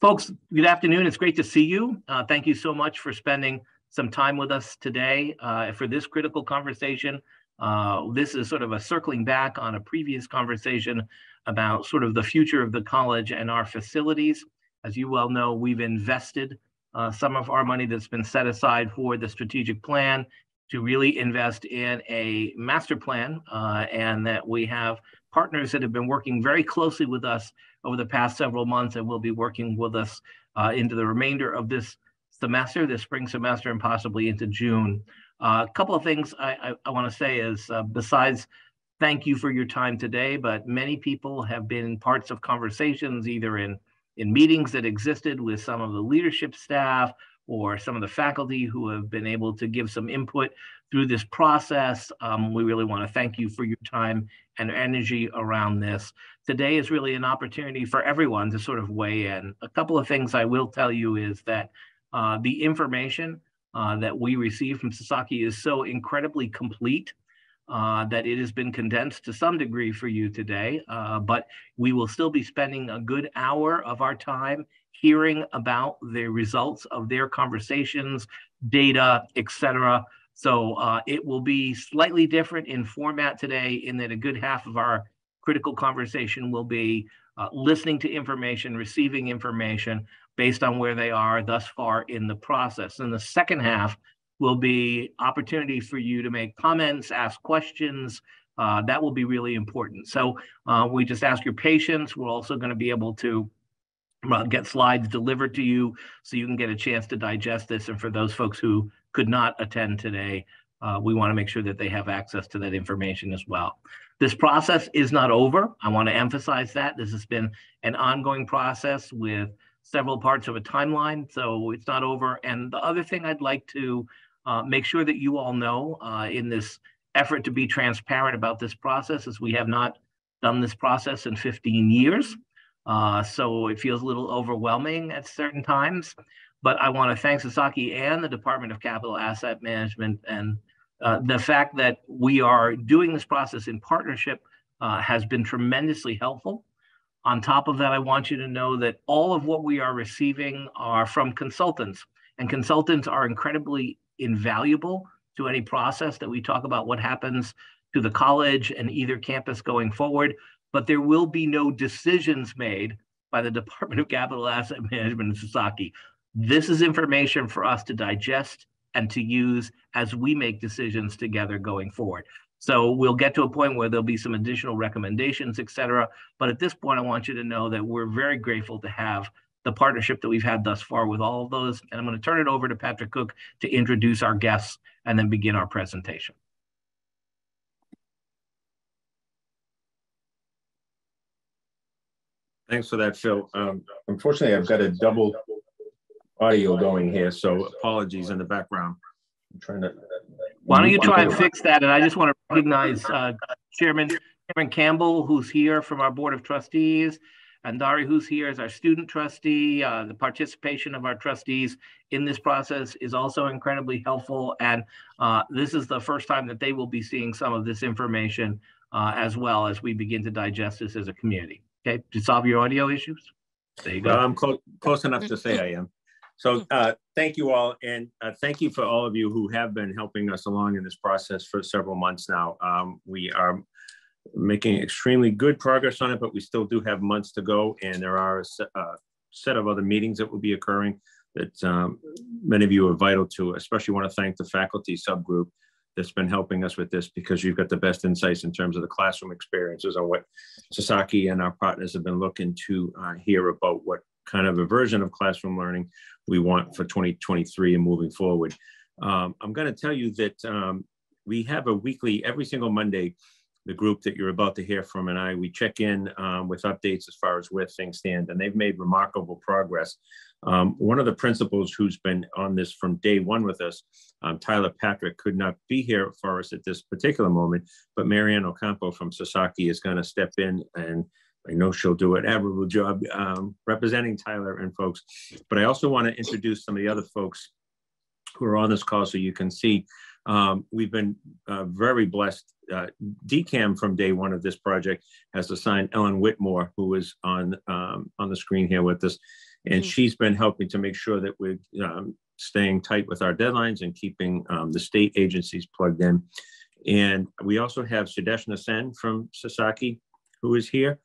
Folks, good afternoon. It's great to see you. Uh, thank you so much for spending some time with us today uh, for this critical conversation. Uh, this is sort of a circling back on a previous conversation about sort of the future of the college and our facilities. As you well know, we've invested uh, some of our money that's been set aside for the strategic plan to really invest in a master plan uh, and that we have partners that have been working very closely with us over the past several months and will be working with us uh, into the remainder of this semester, this spring semester, and possibly into June. Uh, a couple of things I, I, I want to say is uh, besides thank you for your time today, but many people have been parts of conversations either in, in meetings that existed with some of the leadership staff or some of the faculty who have been able to give some input through this process. Um, we really want to thank you for your time and energy around this. Today is really an opportunity for everyone to sort of weigh in. A couple of things I will tell you is that uh, the information uh, that we receive from Sasaki is so incredibly complete uh, that it has been condensed to some degree for you today, uh, but we will still be spending a good hour of our time hearing about the results of their conversations, data, etc. So uh, it will be slightly different in format today in that a good half of our critical conversation will be uh, listening to information, receiving information based on where they are thus far in the process. And the second half will be opportunity for you to make comments, ask questions. Uh, that will be really important. So uh, we just ask your patience. We're also going to be able to get slides delivered to you so you can get a chance to digest this. And for those folks who could not attend today, uh, we want to make sure that they have access to that information as well. This process is not over. I want to emphasize that. This has been an ongoing process with several parts of a timeline, so it's not over. And the other thing I'd like to uh, make sure that you all know uh, in this effort to be transparent about this process is we have not done this process in 15 years. Uh, so it feels a little overwhelming at certain times. But I want to thank Sasaki and the Department of Capital Asset Management and uh, the fact that we are doing this process in partnership uh, has been tremendously helpful. On top of that, I want you to know that all of what we are receiving are from consultants, and consultants are incredibly invaluable to any process that we talk about what happens to the college and either campus going forward but there will be no decisions made by the Department of Capital Asset Management and Sasaki. This is information for us to digest and to use as we make decisions together going forward. So we'll get to a point where there'll be some additional recommendations, et cetera. But at this point, I want you to know that we're very grateful to have the partnership that we've had thus far with all of those. And I'm going to turn it over to Patrick Cook to introduce our guests and then begin our presentation. Thanks for that, Phil. Um, unfortunately, I've got a double audio going here, so apologies in the background. I'm trying to. Why don't you try and fix that? And I just want to recognize uh, Chairman Chairman Campbell, who's here from our Board of Trustees, and Dari, who's here as our student trustee. Uh, the participation of our trustees in this process is also incredibly helpful. And uh, this is the first time that they will be seeing some of this information uh, as well as we begin to digest this as a community. Okay, to solve your audio issues? There you go. I'm close, close enough to say I am. So uh, thank you all, and uh, thank you for all of you who have been helping us along in this process for several months now. Um, we are making extremely good progress on it, but we still do have months to go, and there are a set, uh, set of other meetings that will be occurring that um, many of you are vital to. Especially want to thank the faculty subgroup that's been helping us with this because you've got the best insights in terms of the classroom experiences on what Sasaki and our partners have been looking to uh, hear about what kind of a version of classroom learning we want for 2023 and moving forward. Um, I'm going to tell you that um, we have a weekly, every single Monday, the group that you're about to hear from and I, we check in um, with updates as far as where things stand, and they've made remarkable progress. Um, one of the principals who's been on this from day one with us, um, Tyler Patrick, could not be here for us at this particular moment, but Marianne Ocampo from Sasaki is going to step in and I know she'll do an admirable job um, representing Tyler and folks. But I also want to introduce some of the other folks who are on this call so you can see um, we've been uh, very blessed. Uh, DCAM from day one of this project has assigned Ellen Whitmore, who is on um, on the screen here with us. And mm-hmm. she's been helping to make sure that we're um, staying tight with our deadlines and keeping um, the state agencies plugged in. And we also have Sudeshna Sen from Sasaki, who is here.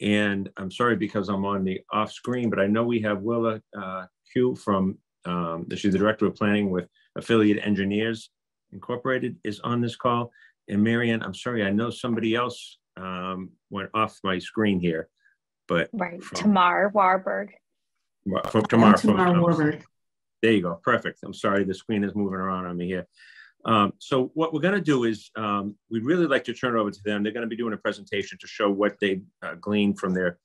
And I'm sorry because I'm on the off screen, but I know we have Willa uh, Q from, um, she's the Director of Planning with Affiliate Engineers Incorporated is on this call. And Marianne, I'm sorry, I know somebody else um, went off my screen here, but. Right, from, Tamar Warburg. From Tamar. Tamar Warburg. There you go. Perfect. I'm sorry, the screen is moving around on me here. Um, so what we're going to do is um, we'd really like to turn it over to them. They're going to be doing a presentation to show what they uh, gleaned from their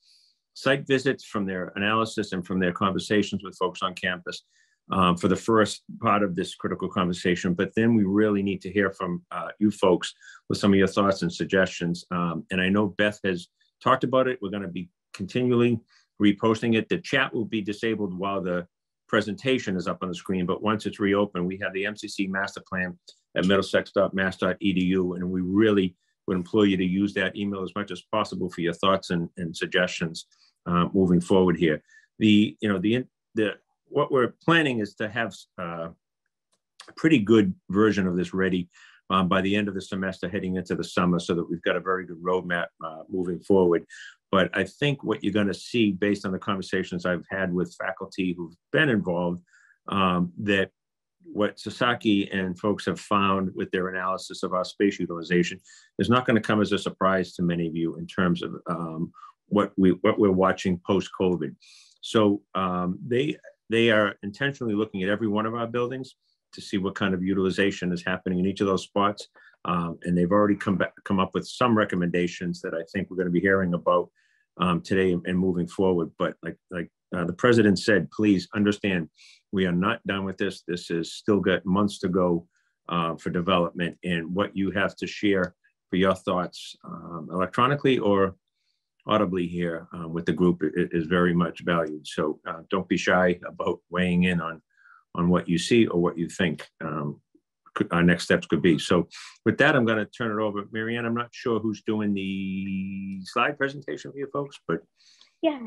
site visits, from their analysis, and from their conversations with folks on campus um, for the first part of this critical conversation. But then we really need to hear from uh, you folks with some of your thoughts and suggestions. Um, and I know Beth has talked about it. We're going to be continually reposting it. The chat will be disabled while the presentation is up on the screen, but once it's reopened, we have the MCC master plan at middlesex.mass.edu, and we really would implore you to use that email as much as possible for your thoughts and, and suggestions uh, moving forward here. The, you know, the, the, what we're planning is to have uh, a pretty good version of this ready um, by the end of the semester heading into the summer so that we've got a very good roadmap uh, moving forward. But I think what you're going to see based on the conversations I've had with faculty who've been involved, um, that what Sasaki and folks have found with their analysis of our space utilization is not going to come as a surprise to many of you in terms of um, what we what we're watching post COVID. So um, they they are intentionally looking at every one of our buildings to see what kind of utilization is happening in each of those spots. Um, and they've already come back, come up with some recommendations that I think we're going to be hearing about um, today and moving forward. But like like uh, the president said, please understand, we are not done with this. This is still got months to go uh, for development, and what you have to share for your thoughts um, electronically or audibly here uh, with the group is very much valued. So uh, don't be shy about weighing in on on what you see or what you think um, our next steps could be. So with that, I'm going to turn it over. Marianne, I'm not sure who's doing the slide presentation for you folks, but. Yeah,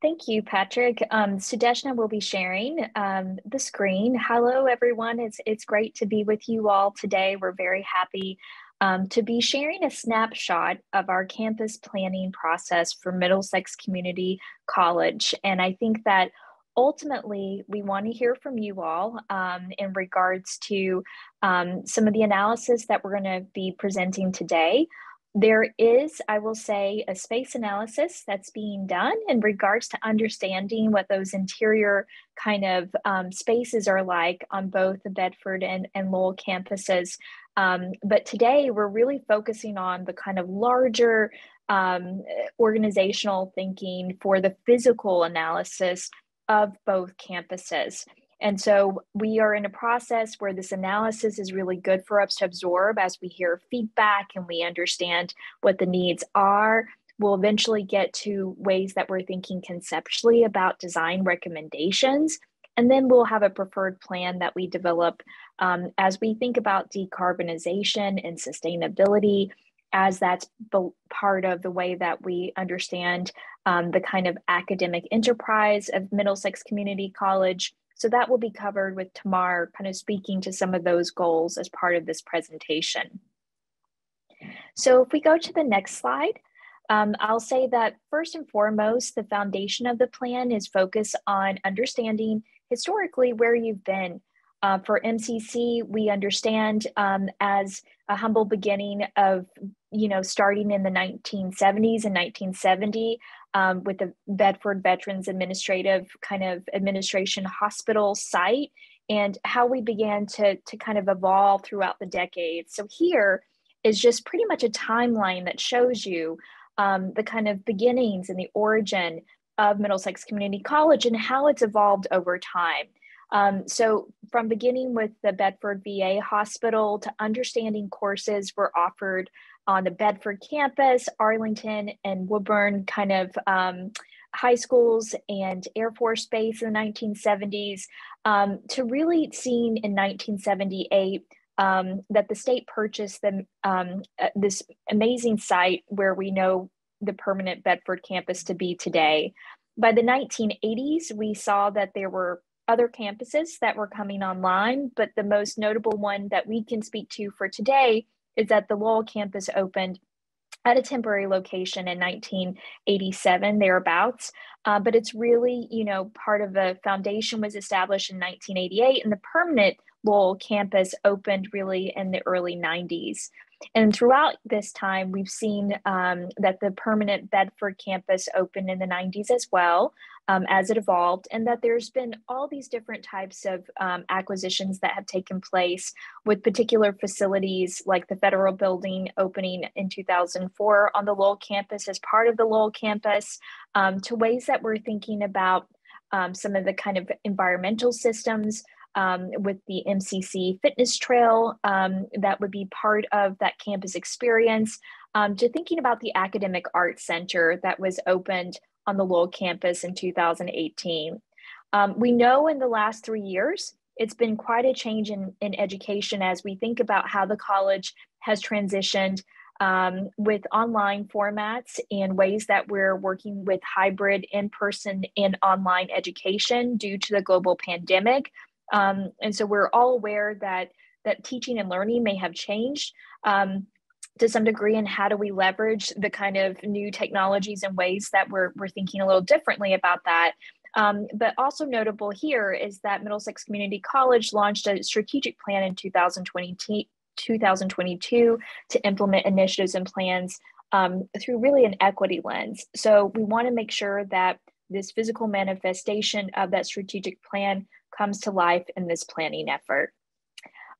Thank you, Patrick. Um, Sudeshna will be sharing um, the screen. Hello, everyone. It's, it's great to be with you all today. We're very happy um, to be sharing a snapshot of our campus planning process for Middlesex Community College. And I think that ultimately, we want to hear from you all um, in regards to um, some of the analysis that we're going to be presenting today. There is, I will say, a space analysis that's being done in regards to understanding what those interior kind of um, spaces are like on both the Bedford and, and Lowell campuses. Um, but today we're really focusing on the kind of larger um, organizational thinking for the physical analysis of both campuses. And so we are in a process where this analysis is really good for us to absorb as we hear feedback and we understand what the needs are. We'll eventually get to ways that we're thinking conceptually about design recommendations. And then we'll have a preferred plan that we develop um, as we think about decarbonization and sustainability as that's part of the way that we understand um, the kind of academic enterprise of Middlesex Community College. So that will be covered with Tamar kind of speaking to some of those goals as part of this presentation. So if we go to the next slide, um, I'll say that first and foremost, the foundation of the plan is focused on understanding historically where you've been uh, for MCC, we understand um, as a humble beginning of, you know, starting in the 1970s and 1970 um, with the Bedford Veterans Administrative kind of administration hospital site and how we began to, to kind of evolve throughout the decades. So here is just pretty much a timeline that shows you um, the kind of beginnings and the origin of Middlesex Community College and how it's evolved over time. Um, so, from beginning with the Bedford VA Hospital to understanding courses were offered on the Bedford campus, Arlington, and Woburn kind of um, high schools and Air Force Base in the 1970s, um, to really seeing in 1978 um, that the state purchased the, um, uh, this amazing site where we know the permanent Bedford campus to be today. By the 1980s, we saw that there were other campuses that were coming online, but the most notable one that we can speak to for today is that the Lowell campus opened at a temporary location in 1987 thereabouts. Uh, but it's really you know part of the foundation was established in 1988 and the permanent lowell campus opened really in the early 90s and throughout this time, we've seen um, that the permanent Bedford campus opened in the 90s as well um, as it evolved, and that there's been all these different types of um, acquisitions that have taken place with particular facilities like the federal building opening in 2004 on the Lowell campus as part of the Lowell campus, um, to ways that we're thinking about um, some of the kind of environmental systems um, with the MCC fitness trail um, that would be part of that campus experience, um, to thinking about the Academic Arts Center that was opened on the Lowell campus in 2018. Um, we know in the last three years, it's been quite a change in, in education as we think about how the college has transitioned um, with online formats and ways that we're working with hybrid in person and online education due to the global pandemic. Um, and so we're all aware that that teaching and learning may have changed um, to some degree and how do we leverage the kind of new technologies and ways that we're, we're thinking a little differently about that. Um, but also notable here is that middlesex community college launched a strategic plan in 2020, 2022 to implement initiatives and plans um, through really an equity lens. So we want to make sure that this physical manifestation of that strategic plan comes to life in this planning effort.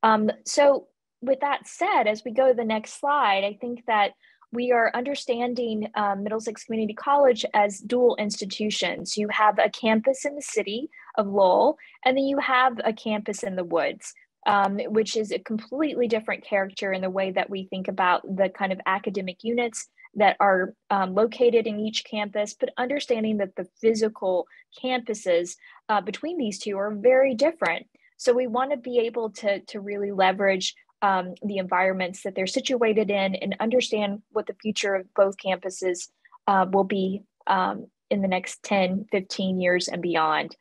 Um, so with that said, as we go to the next slide, I think that we are understanding um, Middlesex Community College as dual institutions. You have a campus in the city of Lowell, and then you have a campus in the woods, um, which is a completely different character in the way that we think about the kind of academic units that are um, located in each campus, but understanding that the physical campuses uh, between these two are very different. So we want to be able to, to really leverage um, the environments that they're situated in and understand what the future of both campuses uh, will be um, in the next 10, 15 years and beyond.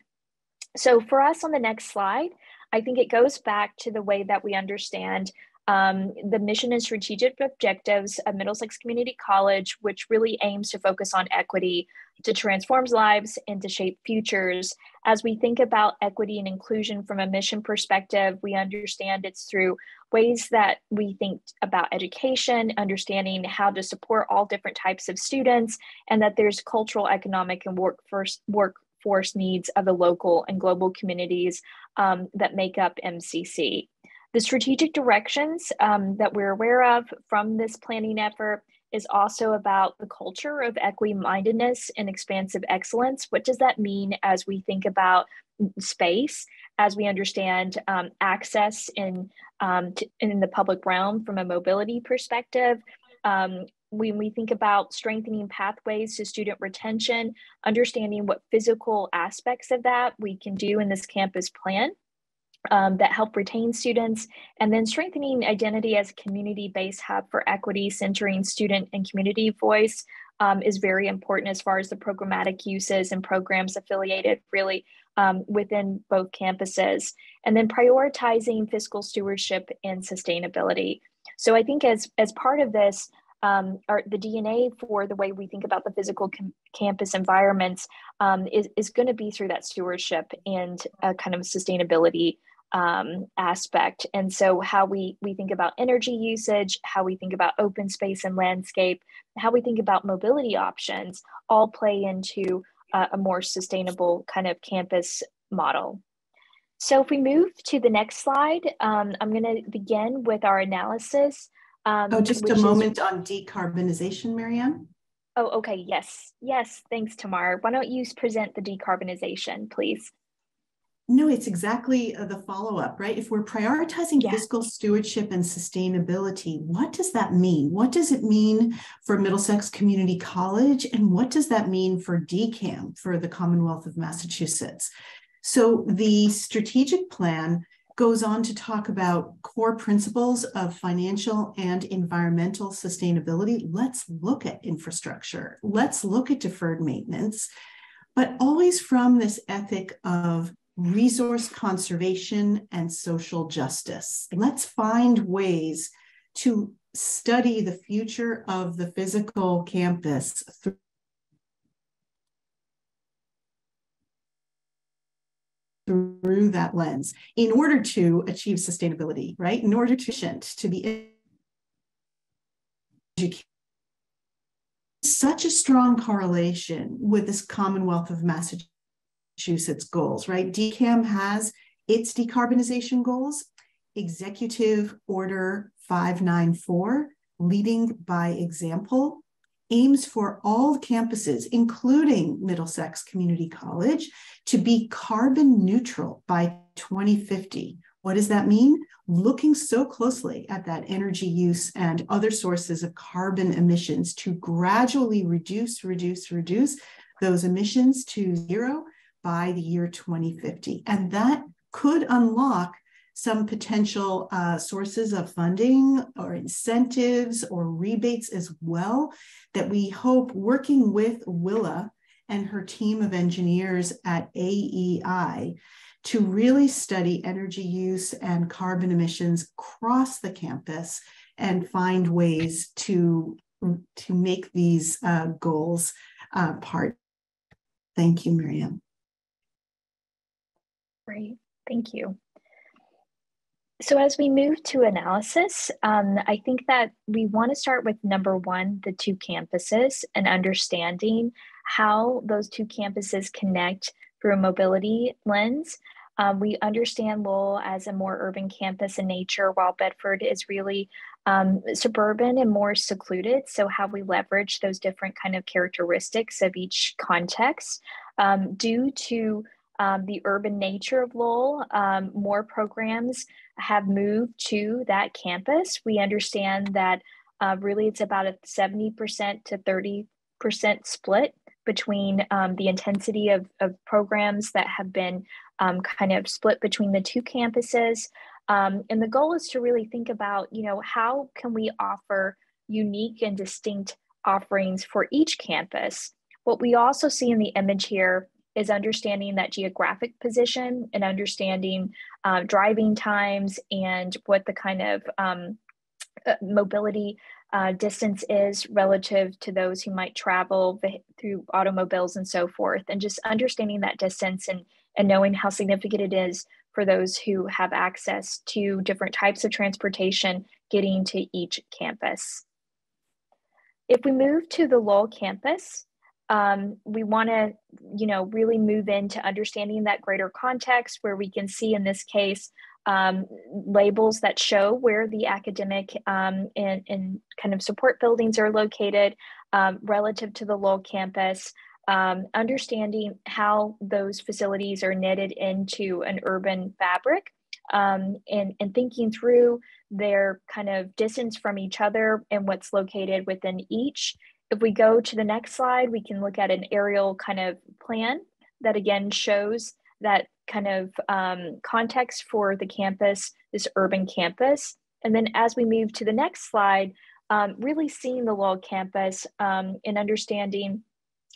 So for us on the next slide, I think it goes back to the way that we understand um, the mission and strategic objectives of Middlesex Community College, which really aims to focus on equity to transform lives and to shape futures. As we think about equity and inclusion from a mission perspective, we understand it's through ways that we think about education, understanding how to support all different types of students, and that there's cultural, economic, and workforce workforce needs of the local and global communities um, that make up MCC. The strategic directions um, that we're aware of from this planning effort is also about the culture of equity mindedness and expansive excellence. What does that mean as we think about space, as we understand um, access in, um, to, in the public realm from a mobility perspective? Um, when we think about strengthening pathways to student retention, understanding what physical aspects of that we can do in this campus plan um, that help retain students, and then strengthening identity as a community-based hub for equity, centering student and community voice um, is very important as far as the programmatic uses and programs affiliated really um, within both campuses. And then prioritizing fiscal stewardship and sustainability. So I think as, as part of this, um, our, the DNA for the way we think about the physical campus environments um, is, is going to be through that stewardship and uh, kind of sustainability um, aspect. And so, how we we think about energy usage, how we think about open space and landscape, how we think about mobility options, all play into uh, a more sustainable kind of campus model. So, if we move to the next slide, um, I'm going to begin with our analysis. Um, oh, just a moment on decarbonization, Marianne. Oh, okay. Yes. Yes. Thanks, Tamar. Why don't you present the decarbonization, please? No, it's exactly uh, the follow up, right? If we're prioritizing yeah. fiscal stewardship and sustainability, what does that mean? What does it mean for Middlesex Community College? And what does that mean for DCAM, for the Commonwealth of Massachusetts? So the strategic plan goes on to talk about core principles of financial and environmental sustainability. Let's look at infrastructure. Let's look at deferred maintenance but always from this ethic of resource conservation and social justice. Let's find ways to study the future of the physical campus through that lens in order to achieve sustainability, right? In order to, to be educated. Such a strong correlation with this Commonwealth of Massachusetts goals, right? DCAM has its decarbonization goals, Executive Order 594, Leading by Example, aims for all campuses, including Middlesex Community College, to be carbon neutral by 2050. What does that mean? Looking so closely at that energy use and other sources of carbon emissions to gradually reduce, reduce, reduce those emissions to zero by the year 2050. And that could unlock some potential uh, sources of funding or incentives or rebates as well that we hope working with Willa and her team of engineers at AEI to really study energy use and carbon emissions across the campus and find ways to, to make these uh, goals uh, part. Thank you, Miriam. Great, thank you. So as we move to analysis, um, I think that we want to start with number one, the two campuses and understanding how those two campuses connect through a mobility lens. Um, we understand Lowell as a more urban campus in nature, while Bedford is really um, suburban and more secluded. So how we leverage those different kind of characteristics of each context um, due to um, the urban nature of Lowell, um, more programs have moved to that campus. We understand that uh, really it's about a 70% to 30% split between um, the intensity of, of, programs that have been um, kind of split between the two campuses. Um, and the goal is to really think about, you know, how can we offer unique and distinct offerings for each campus? What we also see in the image here is understanding that geographic position and understanding uh, driving times and what the kind of um, uh, mobility uh, distance is relative to those who might travel through automobiles and so forth, and just understanding that distance and, and knowing how significant it is for those who have access to different types of transportation getting to each campus. If we move to the Lowell campus, um, we want to you know really move into understanding that greater context where we can see in this case um, labels that show where the academic um, and, and, kind of support buildings are located um, relative to the Lowell campus um, understanding how those facilities are knitted into an urban fabric um, and, and thinking through their kind of distance from each other and what's located within each if we go to the next slide, we can look at an aerial kind of plan that again shows that kind of um, context for the campus, this urban campus. And then as we move to the next slide, um, really seeing the Lowell campus um, and understanding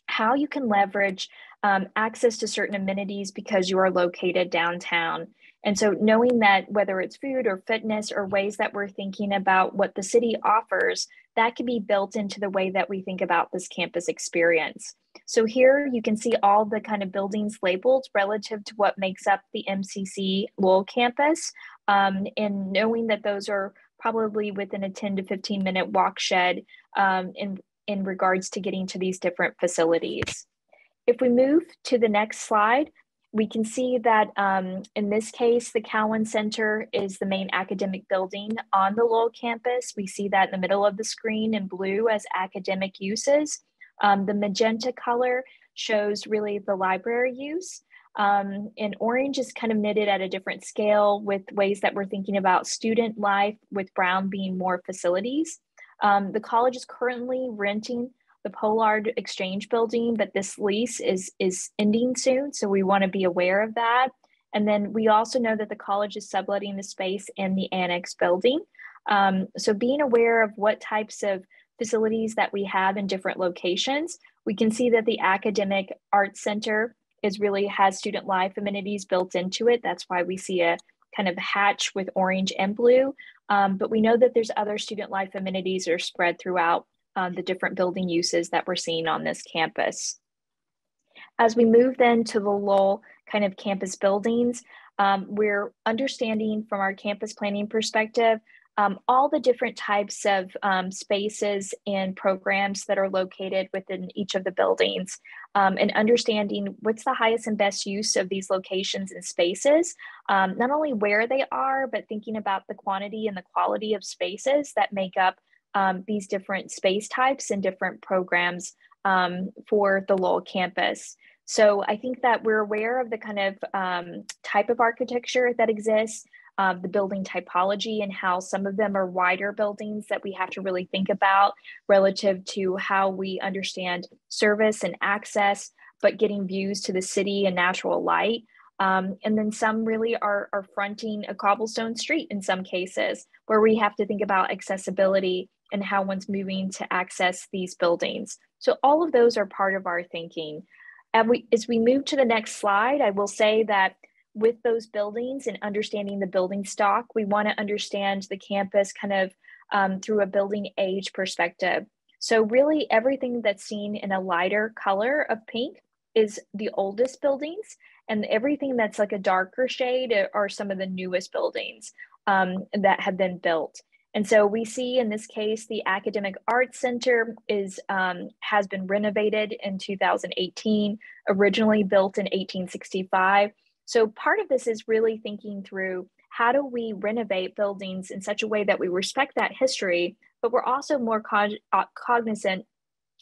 how you can leverage um, access to certain amenities because you are located downtown. And so knowing that whether it's food or fitness or ways that we're thinking about what the city offers, that can be built into the way that we think about this campus experience. So here you can see all the kind of buildings labeled relative to what makes up the MCC Lowell campus. Um, and knowing that those are probably within a 10 to 15 minute walk shed um, in, in regards to getting to these different facilities. If we move to the next slide, we can see that um, in this case, the Cowan Center is the main academic building on the Lowell campus. We see that in the middle of the screen in blue as academic uses. Um, the magenta color shows really the library use. Um, and orange is kind of knitted at a different scale with ways that we're thinking about student life with brown being more facilities. Um, the college is currently renting the Pollard Exchange building, but this lease is is ending soon, so we want to be aware of that. And then we also know that the college is subletting the space in the annex building. Um, so being aware of what types of facilities that we have in different locations, we can see that the Academic Arts Center is really has student life amenities built into it. That's why we see a kind of hatch with orange and blue. Um, but we know that there's other student life amenities are spread throughout uh, the different building uses that we're seeing on this campus. As we move then to the Lowell kind of campus buildings, um, we're understanding from our campus planning perspective um, all the different types of um, spaces and programs that are located within each of the buildings um, and understanding what's the highest and best use of these locations and spaces, um, not only where they are, but thinking about the quantity and the quality of spaces that make up um, these different space types and different programs um, for the Lowell campus. So I think that we're aware of the kind of um, type of architecture that exists, um, the building typology and how some of them are wider buildings that we have to really think about relative to how we understand service and access, but getting views to the city and natural light. Um, and then some really are, are fronting a cobblestone street in some cases where we have to think about accessibility and how one's moving to access these buildings. So all of those are part of our thinking. And we, as we move to the next slide, I will say that with those buildings and understanding the building stock, we want to understand the campus kind of um, through a building age perspective. So really everything that's seen in a lighter color of pink is the oldest buildings and everything that's like a darker shade are some of the newest buildings um, that have been built. And so we see in this case, the Academic Arts Center is um, has been renovated in 2018, originally built in 1865. So part of this is really thinking through how do we renovate buildings in such a way that we respect that history, but we're also more co- uh, cognizant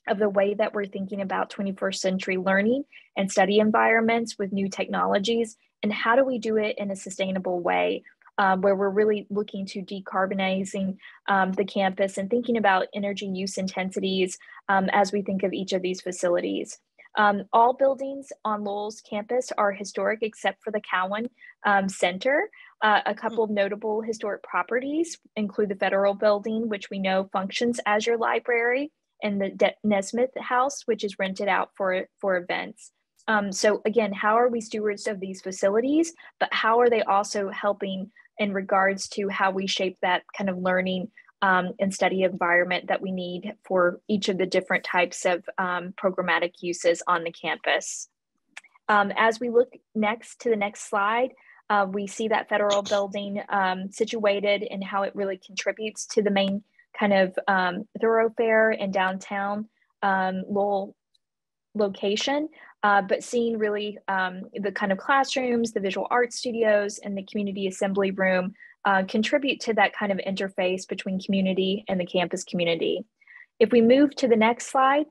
of the way that we're thinking about 21st century learning and study environments with new technologies, and how do we do it in a sustainable way um, where we're really looking to decarbonizing um, the campus and thinking about energy use intensities um, as we think of each of these facilities. Um, all buildings on Lowell's campus are historic except for the Cowan um, Center. Uh, a couple of notable historic properties include the Federal Building, which we know functions as your library, and the De- Nesmith House, which is rented out for, for events. Um, so again, how are we stewards of these facilities, but how are they also helping in regards to how we shape that kind of learning um, and study environment that we need for each of the different types of um, programmatic uses on the campus. Um, as we look next to the next slide, uh, we see that federal building um, situated and how it really contributes to the main kind of um, thoroughfare and downtown um, Lowell location, uh, but seeing really the kind of classrooms, the visual arts studios, and the community assembly room uh, contribute to that kind of interface between community and the campus community. If we move to the next slide,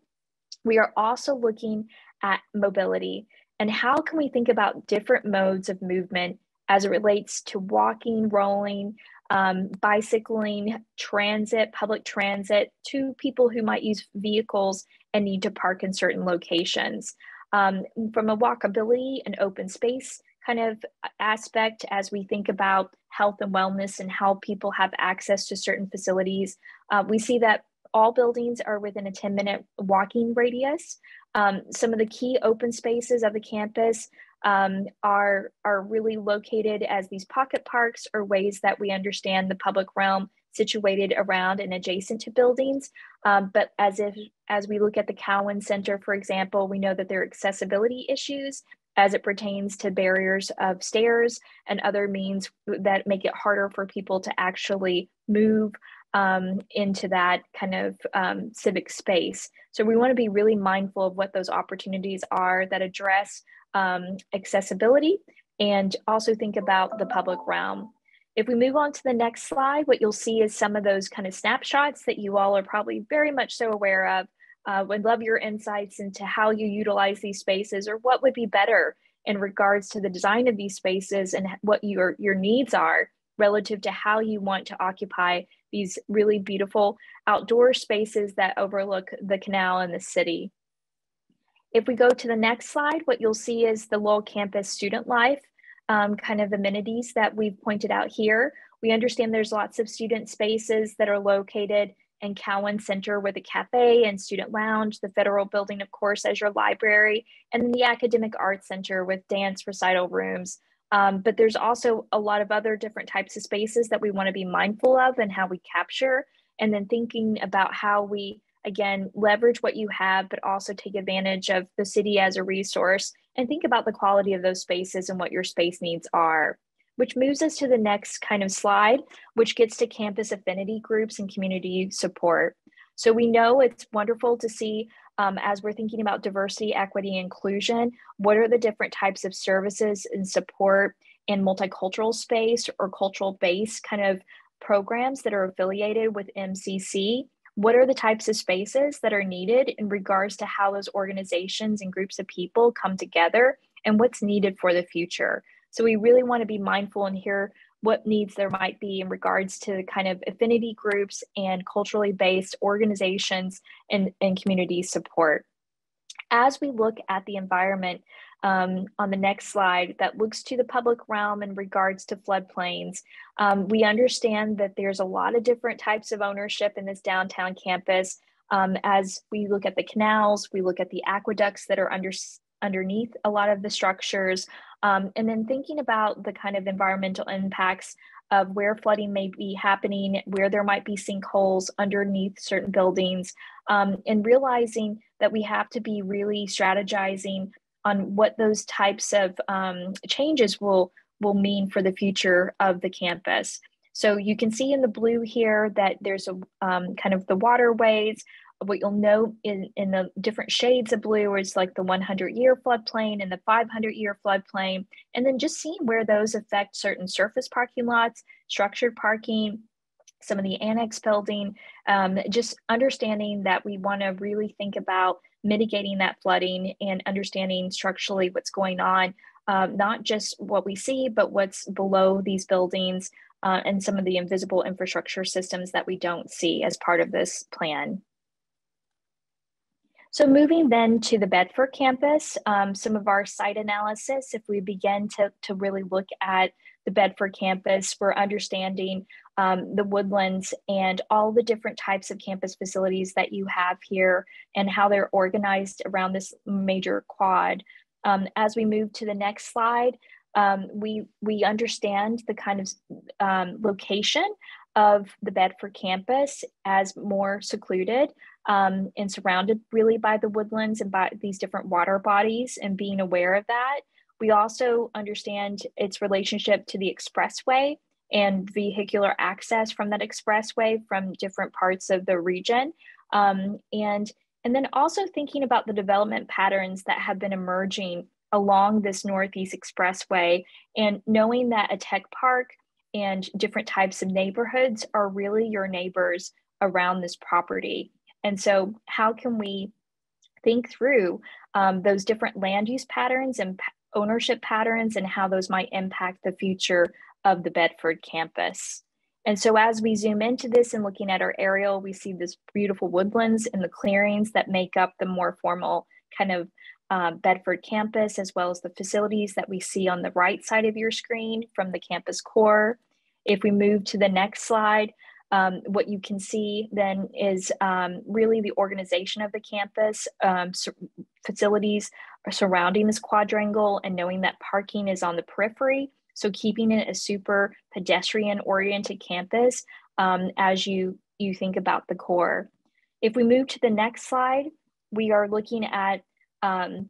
we are also looking at mobility and how can we think about different modes of movement as it relates to walking, rolling, um, bicycling, transit, public transit, to people who might use vehicles and need to park in certain locations. Um, from a walkability and open space kind of aspect as we think about health and wellness and how people have access to certain facilities. Uh, we see that all buildings are within a 10 minute walking radius. Um, some of the key open spaces of the campus um, are, are really located as these pocket parks or ways that we understand the public realm situated around and adjacent to buildings. Um, but as if as we look at the Cowan Center, for example, we know that there are accessibility issues as it pertains to barriers of stairs and other means that make it harder for people to actually move um, into that kind of um, civic space. So we want to be really mindful of what those opportunities are that address um, accessibility and also think about the public realm. If we move on to the next slide, what you'll see is some of those kind of snapshots that you all are probably very much so aware of uh, would love your insights into how you utilize these spaces or what would be better in regards to the design of these spaces and what your, your needs are relative to how you want to occupy these really beautiful outdoor spaces that overlook the canal and the city. If we go to the next slide, what you'll see is the Lowell campus student life um, kind of amenities that we've pointed out here. We understand there's lots of student spaces that are located in Cowan Center with a cafe and student lounge, the Federal Building, of course, as your library, and the Academic Arts Center with dance recital rooms. Um, but there's also a lot of other different types of spaces that we want to be mindful of and how we capture, and then thinking about how we, again, leverage what you have, but also take advantage of the city as a resource and think about the quality of those spaces and what your space needs are which moves us to the next kind of slide, which gets to campus affinity groups and community support. So we know it's wonderful to see um, as we're thinking about diversity, equity, inclusion, what are the different types of services and support in multicultural space or cultural based kind of programs that are affiliated with MCC? What are the types of spaces that are needed in regards to how those organizations and groups of people come together and what's needed for the future? So we really want to be mindful and hear what needs there might be in regards to kind of affinity groups and culturally based organizations and, and community support. As we look at the environment um, on the next slide that looks to the public realm in regards to floodplains, um, we understand that there's a lot of different types of ownership in this downtown campus. Um, as we look at the canals, we look at the aqueducts that are under, underneath a lot of the structures, um, and then thinking about the kind of environmental impacts of where flooding may be happening, where there might be sinkholes underneath certain buildings, um, and realizing that we have to be really strategizing on what those types of um, changes will will mean for the future of the campus. So you can see in the blue here that there's a um, kind of the waterways, what you'll note in, in the different shades of blue is like the 100 year floodplain and the 500 year floodplain, and then just seeing where those affect certain surface parking lots, structured parking, some of the annex building, um, just understanding that we want to really think about mitigating that flooding and understanding structurally what's going on, um, not just what we see, but what's below these buildings uh, and some of the invisible infrastructure systems that we don't see as part of this plan. So moving then to the Bedford campus, um, some of our site analysis, if we begin to, to really look at the Bedford campus, we're understanding um, the woodlands and all the different types of campus facilities that you have here and how they're organized around this major quad. Um, as we move to the next slide, um, we, we understand the kind of um, location of the Bedford campus as more secluded um, and surrounded really by the woodlands and by these different water bodies and being aware of that. We also understand its relationship to the expressway and vehicular access from that expressway from different parts of the region. Um, and, and then also thinking about the development patterns that have been emerging along this Northeast Expressway and knowing that a tech park and different types of neighborhoods are really your neighbors around this property. And so, how can we think through um, those different land use patterns and ownership patterns and how those might impact the future of the Bedford campus? And so, as we zoom into this and looking at our aerial, we see this beautiful woodlands and the clearings that make up the more formal kind of uh, Bedford campus, as well as the facilities that we see on the right side of your screen from the campus core. If we move to the next slide, um, what you can see then is um, really the organization of the campus, um, facilities surrounding this quadrangle, and knowing that parking is on the periphery. So keeping it a super pedestrian oriented campus um, as you, you think about the core. If we move to the next slide, we are looking at um,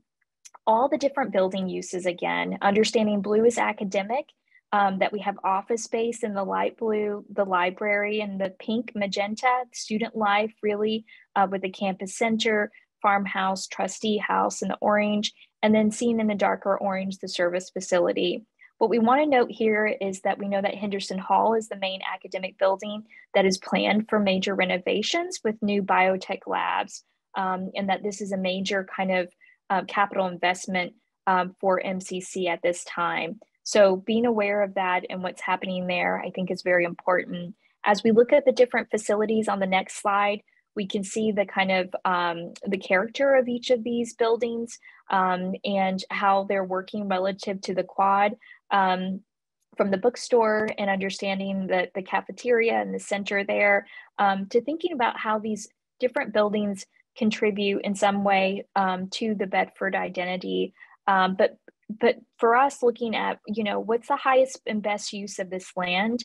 all the different building uses again, understanding blue is academic, um, that we have office space in the light blue, the library, and the pink magenta, student life really uh, with the campus center, farmhouse, trustee house in the orange, and then seen in the darker orange, the service facility. What we want to note here is that we know that Henderson Hall is the main academic building that is planned for major renovations with new biotech labs, um, and that this is a major kind of uh, capital investment um, for MCC at this time. So being aware of that and what's happening there, I think is very important. As we look at the different facilities on the next slide, we can see the kind of um, the character of each of these buildings um, and how they're working relative to the quad. Um, from the bookstore and understanding the, the cafeteria and the center there um, to thinking about how these different buildings contribute in some way um, to the Bedford identity. Um, but but for us looking at you know what's the highest and best use of this land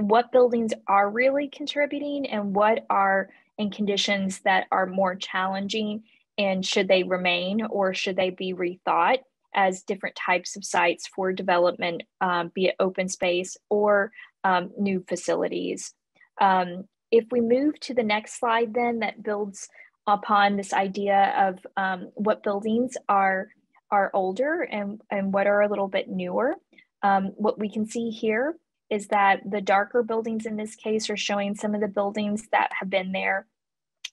what buildings are really contributing and what are in conditions that are more challenging and should they remain or should they be rethought as different types of sites for development, um, be it open space or um, new facilities. Um, if we move to the next slide, then that builds upon this idea of um, what buildings are are older and, and what are a little bit newer. Um, what we can see here is that the darker buildings in this case are showing some of the buildings that have been there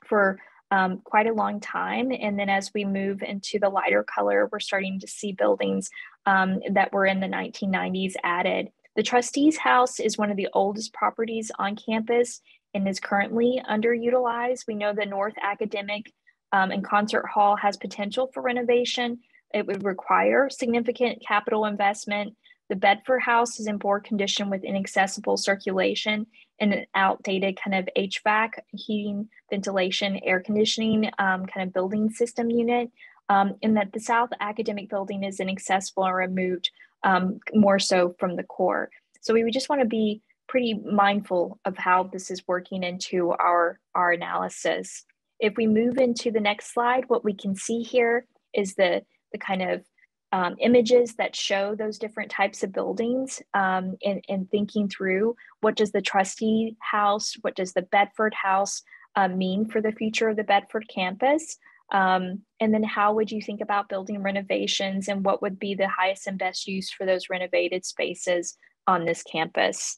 for um, quite a long time. And then as we move into the lighter color, we're starting to see buildings um, that were in the 1990s added. The trustees house is one of the oldest properties on campus and is currently underutilized. We know the North Academic um, and Concert Hall has potential for renovation. It would require significant capital investment the Bedford house is in poor condition with inaccessible circulation and an outdated kind of HVAC, heating, ventilation, air conditioning um, kind of building system unit. Um, and that the South Academic Building is inaccessible and removed um, more so from the core. So we would just want to be pretty mindful of how this is working into our, our analysis. If we move into the next slide, what we can see here is the, the kind of um, images that show those different types of buildings um, and, and, thinking through what does the trustee house, what does the Bedford house uh, mean for the future of the Bedford campus? Um, and then how would you think about building renovations and what would be the highest and best use for those renovated spaces on this campus?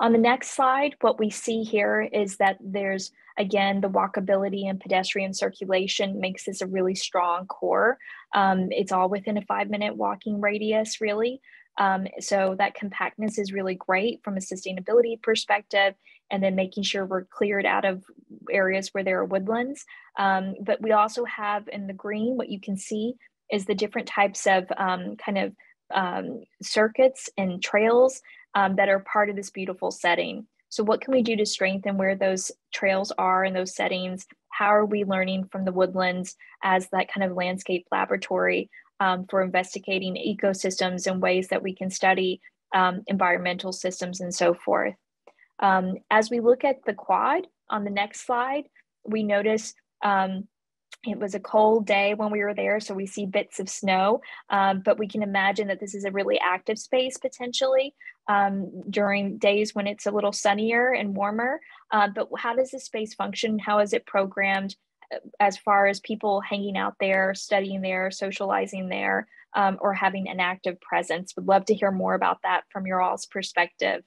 On the next slide, what we see here is that there's, again, the walkability and pedestrian circulation makes this a really strong core. Um, it's all within a five minute walking radius, really. Um, so that compactness is really great from a sustainability perspective, and then making sure we're cleared out of areas where there are woodlands. Um, but we also have in the green, what you can see is the different types of um, kind of um, circuits and trails um, that are part of this beautiful setting. So, what can we do to strengthen where those trails are in those settings? How are we learning from the woodlands as that kind of landscape laboratory um, for investigating ecosystems and ways that we can study um, environmental systems and so forth? Um, as we look at the quad on the next slide, we notice um, it was a cold day when we were there, so we see bits of snow, um, but we can imagine that this is a really active space potentially um, during days when it's a little sunnier and warmer. Uh, but how does this space function? How is it programmed uh, as far as people hanging out there, studying there, socializing there, um, or having an active presence? Would love to hear more about that from your all's perspective.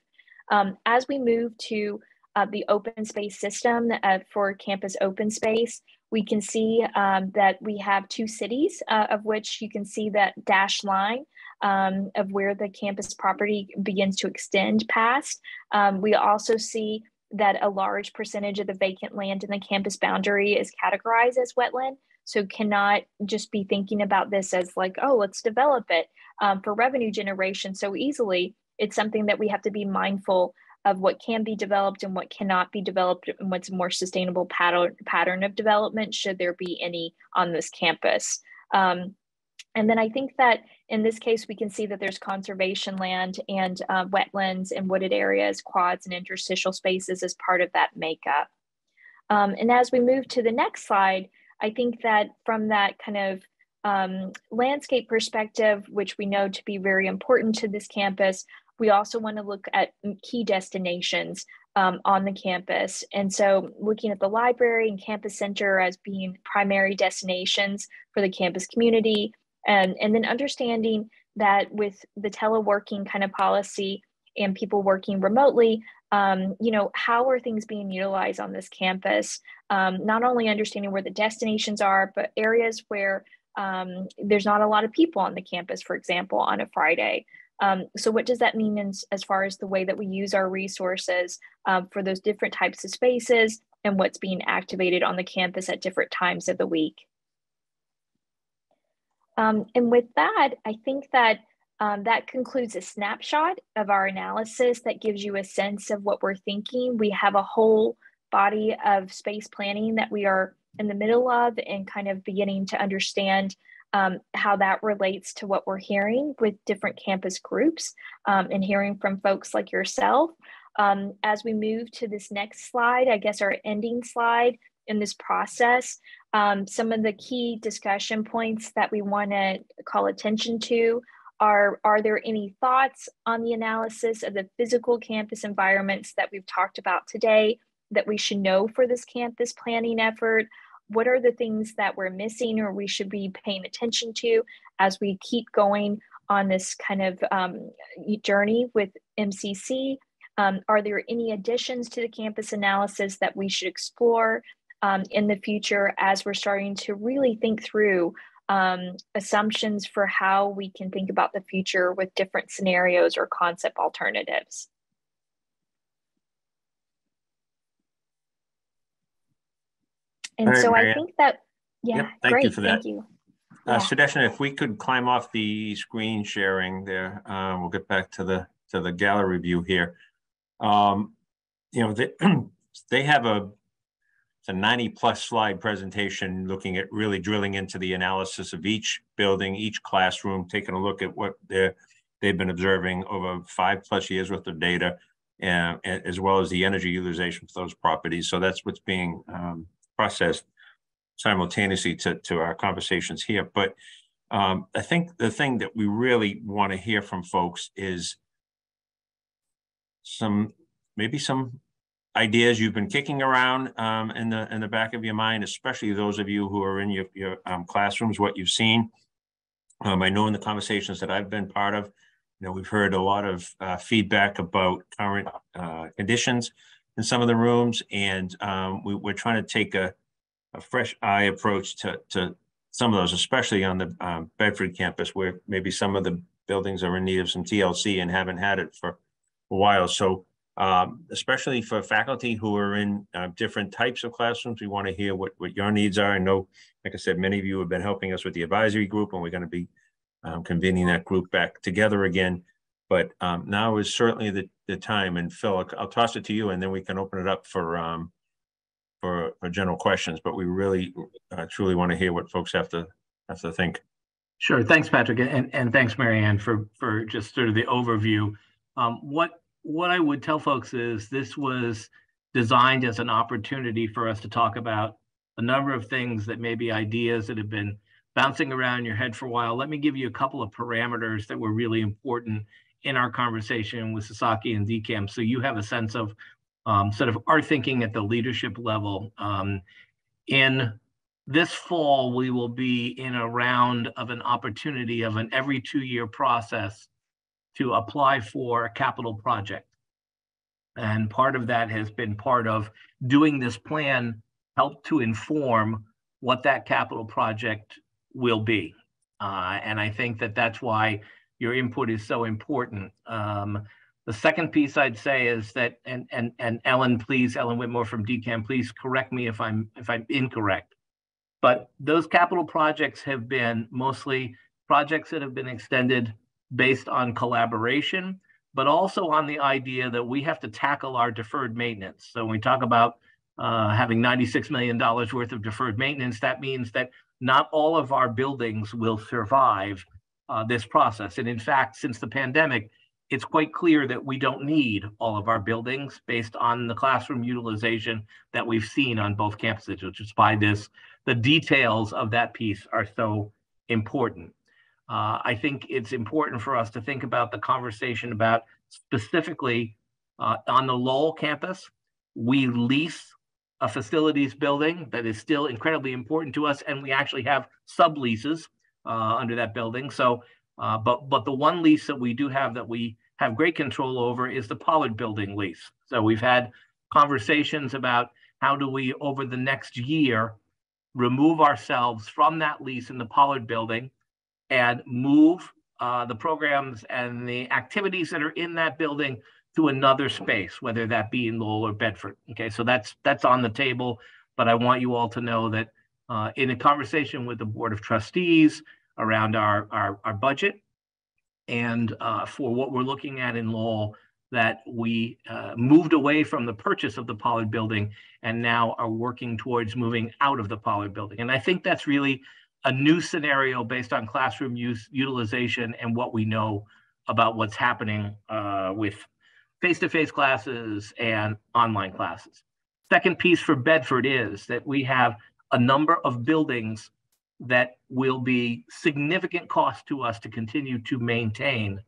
Um, as we move to uh, the open space system uh, for campus open space, we can see um, that we have two cities, uh, of which you can see that dashed line um, of where the campus property begins to extend past. Um, we also see that a large percentage of the vacant land in the campus boundary is categorized as wetland. So cannot just be thinking about this as like, oh, let's develop it um, for revenue generation so easily. It's something that we have to be mindful of what can be developed and what cannot be developed and what's a more sustainable pattern, pattern of development should there be any on this campus. Um, and then I think that in this case, we can see that there's conservation land and uh, wetlands and wooded areas, quads and interstitial spaces as part of that makeup. Um, and as we move to the next slide, I think that from that kind of um, landscape perspective, which we know to be very important to this campus, we also want to look at key destinations um, on the campus. And so looking at the library and campus center as being primary destinations for the campus community, and, and then understanding that with the teleworking kind of policy and people working remotely, um, you know, how are things being utilized on this campus? Um, not only understanding where the destinations are, but areas where um, there's not a lot of people on the campus, for example, on a Friday. Um, so what does that mean in, as far as the way that we use our resources um, for those different types of spaces and what's being activated on the campus at different times of the week? Um, and with that, I think that Um, that concludes a snapshot of our analysis that gives you a sense of what we're thinking. We have a whole body of space planning that we are in the middle of and kind of beginning to understand um, how that relates to what we're hearing with different campus groups um, and hearing from folks like yourself. Um, as we move to this next slide, I guess our ending slide in this process, um, some of the key discussion points that we want to call attention to are, are there any thoughts on the analysis of the physical campus environments that we've talked about today that we should know for this campus planning effort? What are the things that we're missing or we should be paying attention to as we keep going on this kind of um, journey with MCC? Um, are there any additions to the campus analysis that we should explore um, in the future as we're starting to really think through um, assumptions for how we can think about the future with different scenarios or concept alternatives. And right, so Marianne. I think that, yeah, yep, thank great, you for that. Thank you. Uh, Sudeshna, if we could climb off the screen sharing there, um, we'll get back to the to the gallery view here. Um, you know, they, they have a it's a 90 plus slide presentation looking at really drilling into the analysis of each building, each classroom, taking a look at what they're, they've been observing over five plus years worth of data, and, as well as the energy utilization for those properties. So that's what's being um, processed simultaneously to, to our conversations here. But um, I think the thing that we really want to hear from folks is some maybe some ideas you've been kicking around um, in the in the back of your mind, especially those of you who are in your, your um, classrooms, what you've seen. Um, I know in the conversations that I've been part of, you know, we've heard a lot of uh, feedback about current uh, conditions in some of the rooms, and um, we, are trying to take a, a, fresh eye approach to, to some of those, especially on the um, Bedford campus, where maybe some of the buildings are in need of some TLC and haven't had it for a while. So um, especially for faculty who are in uh, different types of classrooms. We want to hear what, what your needs are. I know, like I said, many of you have been helping us with the advisory group, and we're going to be um, convening that group back together again. But um, now is certainly the, the time. And Phil, I'll, toss it to you, and then we can open it up for um, for, for general questions. But we really, uh, truly want to hear what folks have to have to think. Sure. Thanks, Patrick, and and thanks, Marianne, for for just sort of the overview. Um, what what I would tell folks is this was designed as an opportunity for us to talk about a number of things that may be ideas that have been bouncing around your head for a while. Let me give you a couple of parameters that were really important in our conversation with Sasaki and DCAM. So you have a sense of um, sort of our thinking at the leadership level. Um, in this fall, we will be in a round of an opportunity of an every two year process to apply for a capital project. And part of that has been part of doing this plan help to inform what that capital project will be. Uh, and I think that that's why your input is so important. Um, the second piece I'd say is that, and and and Ellen, please, Ellen Whitmore from DCAM, please correct me if I'm if I'm incorrect. But those capital projects have been mostly projects that have been extended based on collaboration, but also on the idea that we have to tackle our deferred maintenance. So when we talk about uh, having $96 million worth of deferred maintenance, that means that not all of our buildings will survive uh, this process. And in fact, since the pandemic, it's quite clear that we don't need all of our buildings based on the classroom utilization that we've seen on both campuses, which is why this, the details of that piece are so important. Uh, I think it's important for us to think about the conversation about specifically uh, on the Lowell campus, we lease a facilities building that is still incredibly important to us, and we actually have subleases under that building. So, uh, but but the one lease that we do have that we have great control over is the Pollard building lease. So we've had conversations about how do we over the next year remove ourselves from that lease in the Pollard building and move uh, the programs and the activities that are in that building to another space, whether that be in Lowell or Bedford. Okay, so that's that's on the table. But I want you all to know that uh, in a conversation with the Board of Trustees around our, our, our budget, and uh, for what we're looking at in Lowell, that we uh, moved away from the purchase of the Pollard building and now are working towards moving out of the Pollard building. And I think that's really a new scenario based on classroom use utilization and what we know about what's happening uh, with face-to-face classes and online classes. Second piece for Bedford is that we have a number of buildings that will be significant cost to us to continue to maintain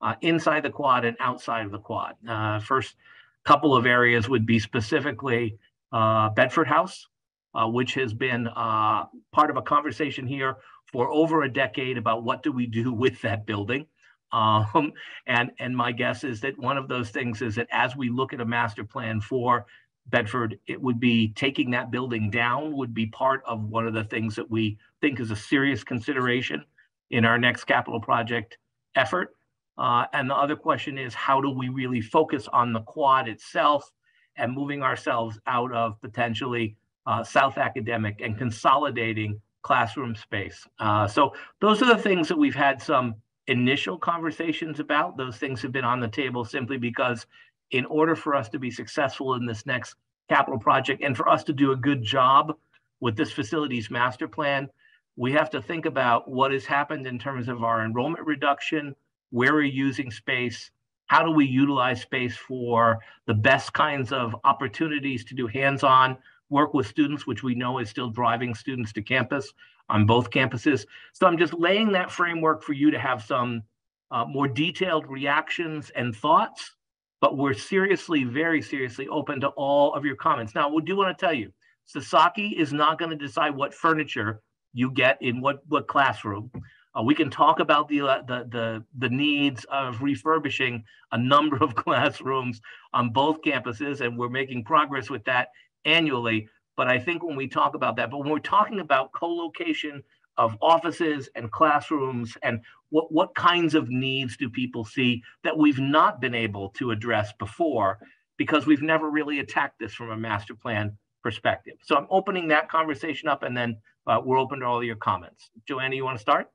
uh, inside the quad and outside of the quad. Uh, first couple of areas would be specifically uh, Bedford House, uh, which has been uh, part of a conversation here for over a decade about what do we do with that building. Um, and, and my guess is that one of those things is that as we look at a master plan for Bedford, it would be taking that building down would be part of one of the things that we think is a serious consideration in our next capital project effort. Uh, and the other question is how do we really focus on the quad itself and moving ourselves out of potentially uh, South Academic and consolidating classroom space. Uh, so those are the things that we've had some initial conversations about. Those things have been on the table simply because in order for us to be successful in this next capital project and for us to do a good job with this facility's master plan, we have to think about what has happened in terms of our enrollment reduction, where we're using space, how do we utilize space for the best kinds of opportunities to do hands-on work with students, which we know is still driving students to campus on both campuses. So I'm just laying that framework for you to have some uh, more detailed reactions and thoughts but we're seriously, very seriously open to all of your comments. Now, we do want to tell you, Sasaki is not going to decide what furniture you get in what, what classroom. Uh, we can talk about the, uh, the, the, the needs of refurbishing a number of classrooms on both campuses, and we're making progress with that annually. But I think when we talk about that, but when we're talking about co-location of offices and classrooms and what, what kinds of needs do people see that we've not been able to address before because we've never really attacked this from a master plan perspective. So I'm opening that conversation up and then uh, we're open to all your comments. Joanna, you want to start?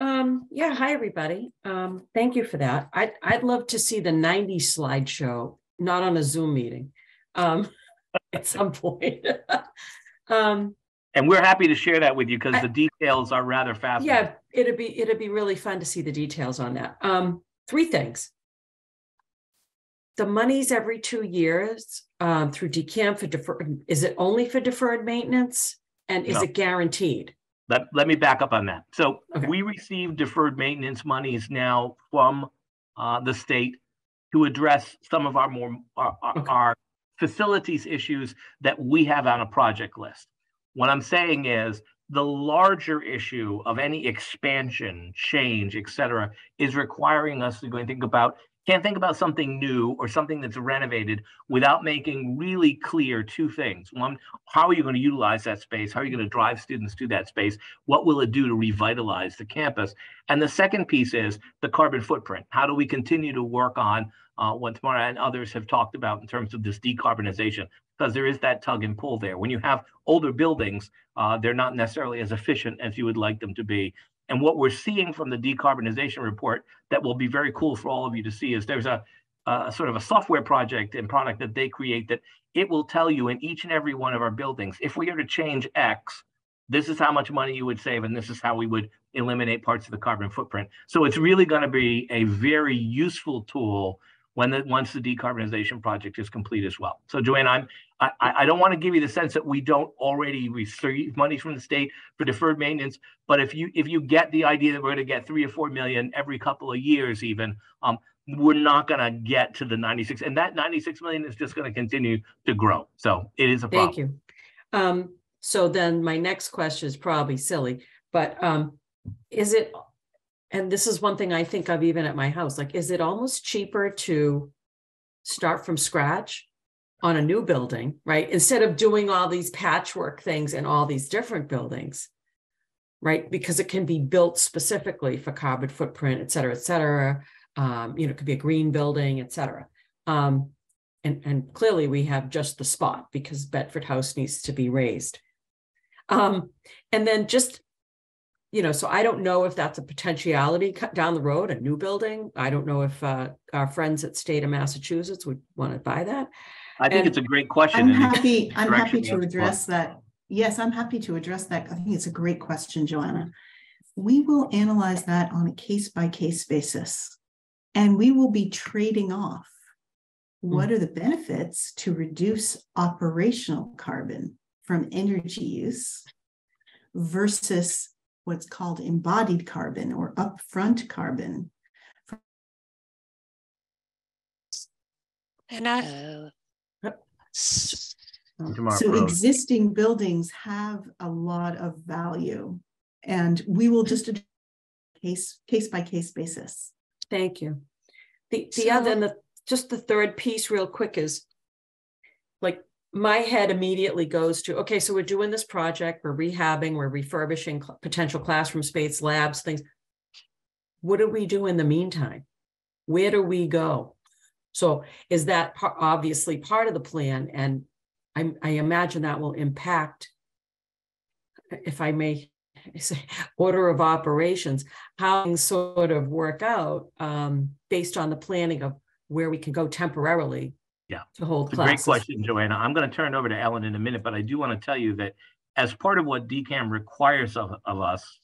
Um, yeah, hi everybody. Um, thank you for that. I'd, I'd love to see the 90s slideshow, not on a Zoom meeting um, at some point. um, and we're happy to share that with you because the details are rather fascinating. Yeah, it'd be it'd be really fun to see the details on that. Um, three things. The money's every two years um, through DCAM for deferred. Is it only for deferred maintenance, and is no. it guaranteed? Let, let me back up on that. So okay. we receive deferred maintenance monies now from uh, the state to address some of our more our, okay. our facilities issues that we have on a project list. What I'm saying is the larger issue of any expansion, change, et cetera, is requiring us to go and think about can't think about something new or something that's renovated without making really clear two things. One, how are you going to utilize that space? How are you going to drive students to that space? What will it do to revitalize the campus? And the second piece is the carbon footprint. How do we continue to work on uh, what Tamara and others have talked about in terms of this decarbonization? because there is that tug and pull there. When you have older buildings, uh, they're not necessarily as efficient as you would like them to be. And what we're seeing from the decarbonization report that will be very cool for all of you to see is there's a, a sort of a software project and product that they create that it will tell you in each and every one of our buildings, if we are to change X, this is how much money you would save, and this is how we would eliminate parts of the carbon footprint. So it's really going to be a very useful tool when the, once the decarbonization project is complete as well. So Joanne, I'm, I, I don't want to give you the sense that we don't already receive money from the state for deferred maintenance, but if you if you get the idea that we're going to get three or four million every couple of years, even, um, we're not going to get to the 96, and that 96 million is just going to continue to grow. So it is a problem. Thank you. Um, so then my next question is probably silly, but um, is it and this is one thing I think of even at my house, like, is it almost cheaper to start from scratch on a new building, right? Instead of doing all these patchwork things in all these different buildings, right? Because it can be built specifically for carbon footprint, et cetera, et cetera. Um, you know, it could be a green building, et cetera. Um, and, and clearly we have just the spot because Bedford House needs to be razed. Um, and then just you know, so I don't know if that's a potentiality down the road, a new building. I don't know if uh, our friends at State of Massachusetts would want to buy that. I think And- it's a great question. I'm happy, I'm happy to have to address that. Yes, I'm happy to address that. I think it's a great question, Joanna. We will analyze that on a case by case basis. And we will be trading off. What are the benefits to reduce operational carbon from energy use versus what's called embodied carbon or upfront carbon And I, Oh, Yep. So existing buildings have a lot of value and we will just case, case by case basis. Thank you. The, the other, and the, just the third piece real quick is like, my head immediately goes to, okay, so we're doing this project, we're rehabbing, we're refurbishing cl- potential classroom space, labs, things. What do we do in the meantime? Where do we go? So is that par- obviously part of the plan? And I, I imagine that will impact, if I may say, order of operations, how things sort of work out um, based on the planning of where we can go temporarily. Yeah. To hold It's a great question, Joanna. I'm going to turn it over to Ellen in a minute, but I do want to tell you that as part of what DCAM requires of, of us,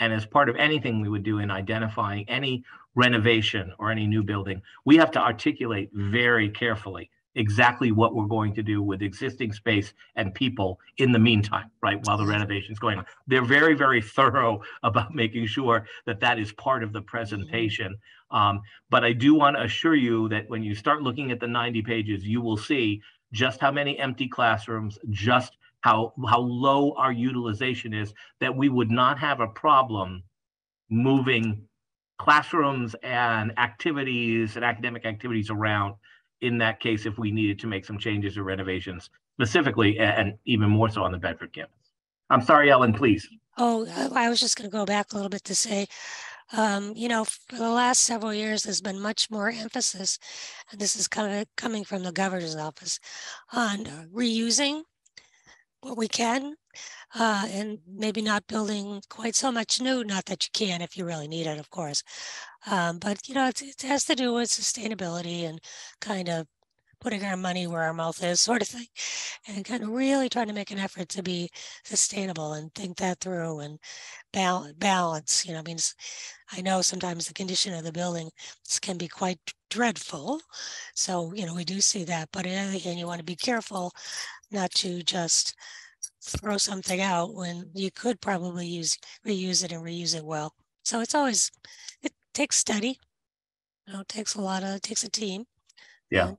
and as part of anything we would do in identifying any renovation or any new building, we have to articulate very carefully exactly what we're going to do with existing space and people in the meantime, right, while the renovation is going on. They're very, very thorough about making sure that that is part of the mm-hmm. presentation. Um, but I do want to assure you that when you start looking at the 90 pages, you will see just how many empty classrooms, just how how low our utilization is, that we would not have a problem moving classrooms and activities and academic activities around in that case if we needed to make some changes or renovations specifically and even more so on the Bedford campus. I'm sorry, Ellen, please. oh, I was just gonna go back a little bit to say, um, you know, for the last several years, there's been much more emphasis, and this is kind of coming from the governor's office, on reusing what we can, uh, and maybe not building quite so much new, not that you can if you really need it, of course. Um, but, you know, it has to do with sustainability and kind of putting our money where our mouth is sort of thing and kind of really trying to make an effort to be sustainable and think that through and balance balance you know i mean i know sometimes the condition of the building can be quite dreadful so you know we do see that but on the other hand you want to be careful not to just throw something out when you could probably use reuse it and reuse it well so it's always it takes study you know it takes a lot of it takes a team Yeah.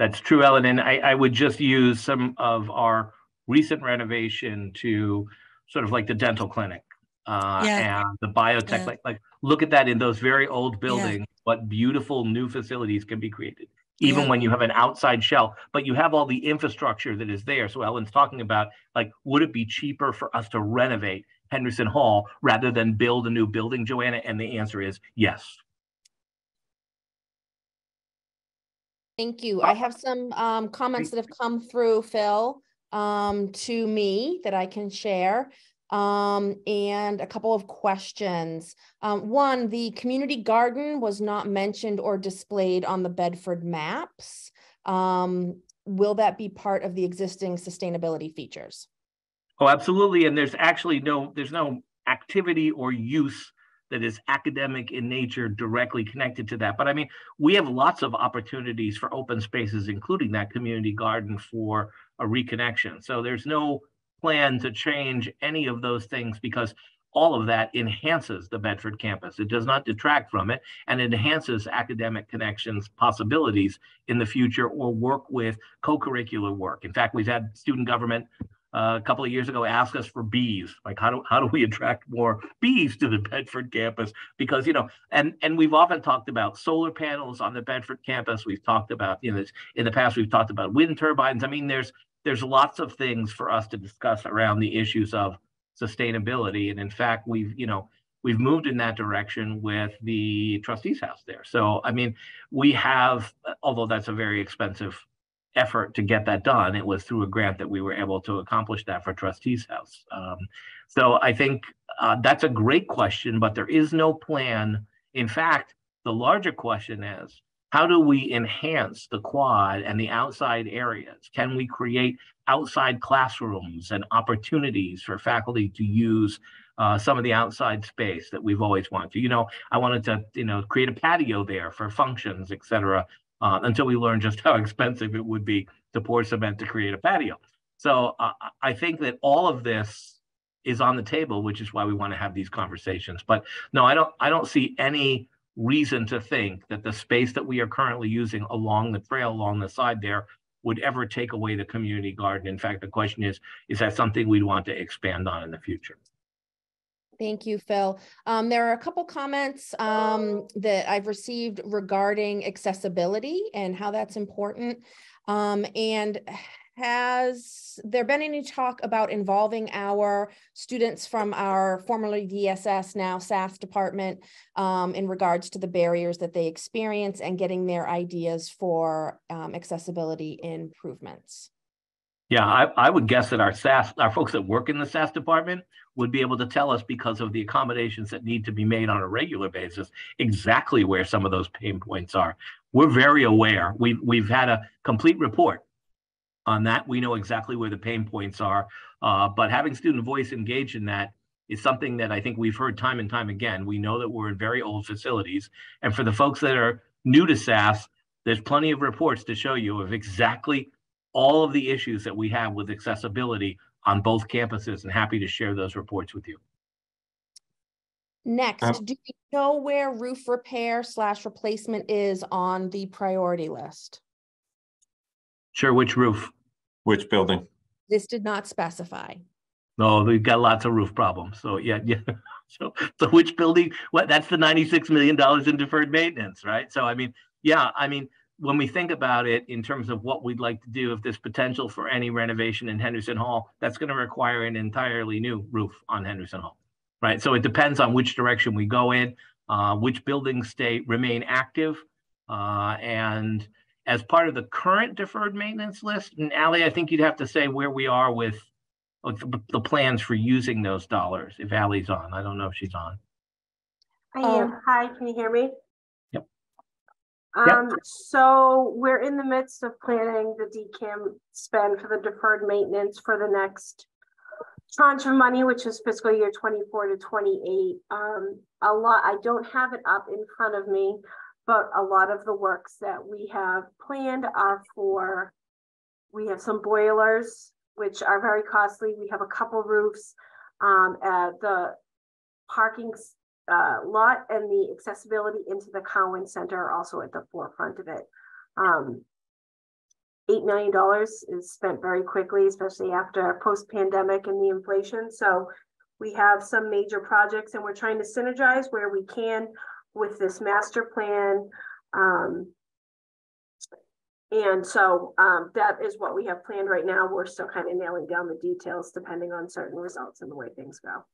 That's true, Ellen. And I, I would just use some of our recent renovation to sort of like the dental clinic. Uh, Yeah. and the biotech, Yeah. like, like, look at that in those very old buildings, what beautiful new facilities can be created. Even Yeah. when you have an outside shell, but you have all the infrastructure that is there. So Ellen's talking about, like, would it be cheaper for us to renovate Henderson Hall rather than build a new building, Joanna? And the answer is yes. Thank you. I have some um, comments that have come through, Phil, um, to me that I can share. Um, and a couple of questions. Um, one, the community garden was not mentioned or displayed on the Bedford maps. Um, will that be part of the existing sustainability features? Oh, absolutely. And there's actually no, there's no activity or use that is academic in nature directly connected to that. But I mean, we have lots of opportunities for open spaces, including that community garden for a reconnection. So there's no plan to change any of those things because all of that enhances the Bedford campus. It does not detract from it and enhances academic connections possibilities in the future or work with co-curricular work. In fact, we've had student government uh, a couple of years ago asked us for bees. Like how do how do we attract more bees to the bedford campus? Because you know and and we've often talked about solar panels on the bedford campus. We've talked about you know in the past we've talked about wind turbines. I mean there's there's lots of things for us to discuss around the issues of sustainability. And in fact we've you know we've moved in that direction with the trustees house there. So i mean we have although that's a very expensive effort to get that done. It was through a grant that we were able to accomplish that for Trustees House. Um, so I think uh, that's a great question, but there is no plan. In fact, the larger question is how do we enhance the quad and the outside areas? Can we create outside classrooms and opportunities for faculty to use uh, some of the outside space that we've always wanted to? You know, I wanted to, you know, create a patio there for functions, et cetera, uh, until we learned just how expensive it would be to pour cement to create a patio. So uh, I think that all of this is on the table, which is why we want to have these conversations. But no, I don't. I don't see any reason to think that the space that we are currently using along the trail along the side there would ever take away the community garden. In fact, the question is, is that something we'd want to expand on in the future? Thank you, Phil. Um, there are a couple comments um, that I've received regarding accessibility and how that's important. Um, and has there been any talk about involving our students from our formerly DSS, now SAS department um, in regards to the barriers that they experience and getting their ideas for um, accessibility improvements? Yeah, I, I would guess that our SAS, our folks that work in the SAS department would be able to tell us because of the accommodations that need to be made on a regular basis, exactly where some of those pain points are. We're very aware. We've, we've had a complete report on that. We know exactly where the pain points are. Uh, but having student voice engaged in that is something that I think we've heard time and time again. We know that we're in very old facilities. And for the folks that are new to SAS, there's plenty of reports to show you of exactly all of the issues that we have with accessibility on both campuses and happy to share those reports with you. Next, um, do you know where roof repair slash replacement is on the priority list? Sure, which roof? Which building? This did not specify. No, we've got lots of roof problems. So yeah, yeah. So, so which building? What? That's the ninety-six million dollars in deferred maintenance, right? So I mean, yeah, I mean, when we think about it in terms of what we'd like to do, if there's potential for any renovation in Henderson Hall, that's going to require an entirely new roof on Henderson Hall, right? So it depends on which direction we go in, uh, which buildings stay remain active, uh, and as part of the current deferred maintenance list. And Ali, I think you'd have to say where we are with the plans for using those dollars. If Ali's on, I don't know if she's on. I am. Hi, can you hear me? Um, yep. So we're in the midst of planning the DCAM spend for the deferred maintenance for the next tranche of money, which is fiscal year 24 to 28. Um, a lot, I don't have it up in front of me, but a lot of the works that we have planned are for, we have some boilers, which are very costly. We have a couple roofs um, at the parking uh, lot and the accessibility into the Cowan Center are also at the forefront of it. Um, $8 million is spent very quickly, especially after post-pandemic and the inflation. So we have some major projects and we're trying to synergize where we can with this master plan. Um, and so um, that is what we have planned right now. We're still kind of nailing down the details depending on certain results and the way things go.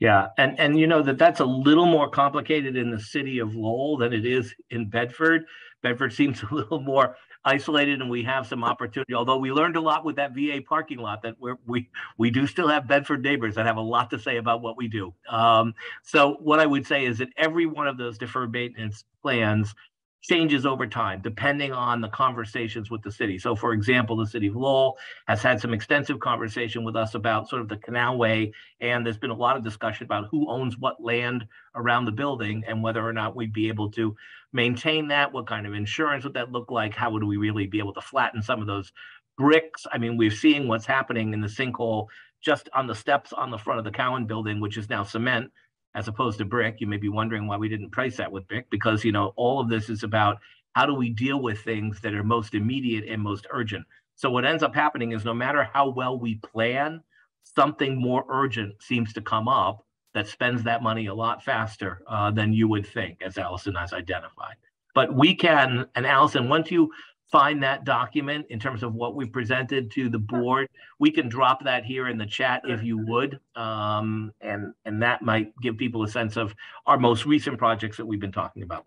Yeah, and and you know that that's a little more complicated in the city of Lowell than it is in Bedford. Bedford seems a little more isolated, and we have some opportunity. Although we learned a lot with that VA parking lot, that we we we do still have Bedford neighbors that have a lot to say about what we do. Um, so what I would say is that every one of those deferred maintenance plans changes over time depending on the conversations with the city. So, for example, the city of Lowell has had some extensive conversation with us about sort of the canalway, and there's been a lot of discussion about who owns what land around the building and whether or not we'd be able to maintain that. What kind of insurance would that look like? How would we really be able to flatten some of those bricks? I mean, we're seeing what's happening in the sinkhole just on the steps on the front of the Cowan building, which is now cement as opposed to brick. You may be wondering why we didn't price that with brick because, you know, all of this is about how do we deal with things that are most immediate and most urgent. So what ends up happening is no matter how well we plan, something more urgent seems to come up that spends that money a lot faster uh, than you would think, as Allison has identified. But we can, and Allison, once you find that document in terms of what we presented to the board. We can drop that here in the chat if you would. Um, and, and that might give people a sense of our most recent projects that we've been talking about.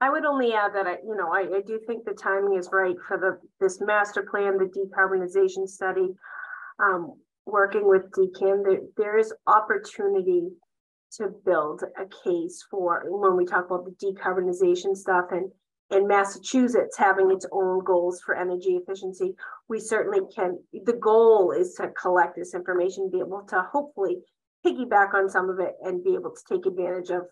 I would only add that I, you know, I, I do think the timing is right for the this master plan, the decarbonization study. Um, working with DCAM, there, there is opportunity to build a case for when we talk about the decarbonization stuff and in Massachusetts having its own goals for energy efficiency, we certainly can. The goal is to collect this information, be able to hopefully piggyback on some of it and be able to take advantage of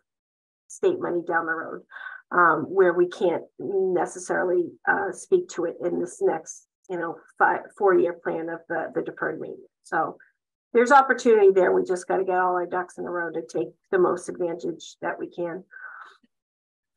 state money down the road um, where we can't necessarily uh, speak to it in this next, you know, five, four year plan of the, the deferred maintenance. So there's opportunity there. We just got to get all our ducks in a row to take the most advantage that we can.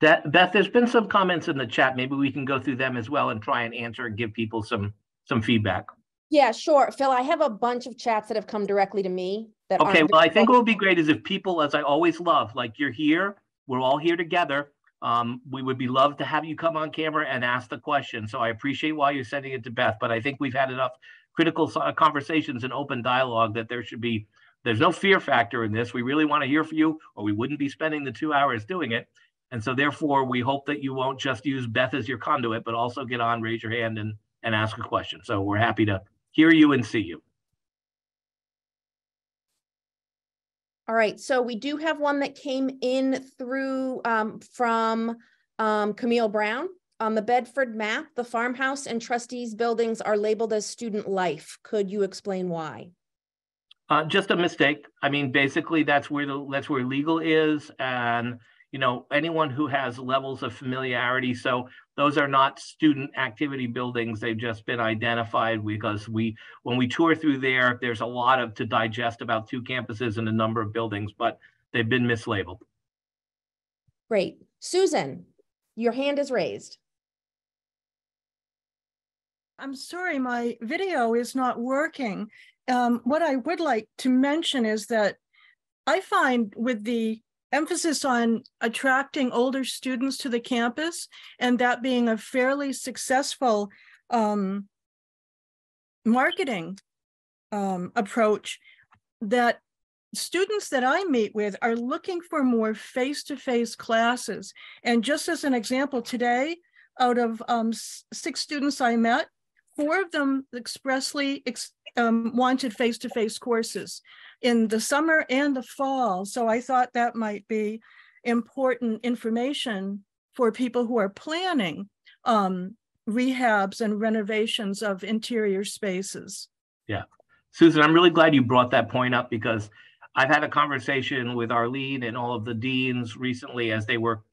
That, Beth, there's been some comments in the chat. Maybe we can go through them as well and try and answer and give people some some feedback. Yeah, sure. Phil, I have a bunch of chats that have come directly to me. That okay, well, I think what would be great is if people, as I always love, like you're here, we're all here together. Um, we would be love to have you come on camera and ask the question. So I appreciate why you're sending it to Beth, but I think we've had enough critical conversations and open dialogue that there should be, there's no fear factor in this. We really want to hear from you or we wouldn't be spending the two hours doing it. And so therefore we hope that you won't just use Beth as your conduit, but also get on, raise your hand and, and ask a question. So we're happy to hear you and see you. All right, so we do have one that came in through um, from um, Camille Brown. On the Bedford map, the farmhouse and trustees buildings are labeled as student life. Could you explain why? Uh, just a mistake. I mean, basically, that's where the that's where legal is, and you know, anyone who has levels of familiarity. So those are not student activity buildings. They've just been identified because we, when we tour through there, there's a lot of to digest about two campuses and a number of buildings, but they've been mislabeled. Great. Susan, your hand is raised. I'm sorry, my video is not working. Um, what I would like to mention is that I find with the emphasis on attracting older students to the campus and that being a fairly successful um, marketing um, approach that students that I meet with are looking for more face-to-face classes. And just as an example, today, out of um, six students I met, four of them expressly ex um, wanted face-to-face -face courses in the summer and the fall. So I thought that might be important information for people who are planning um, rehabs and renovations of interior spaces. Yeah. Susan, I'm really glad you brought that point up because I've had a conversation with Arlene and all of the deans recently as they were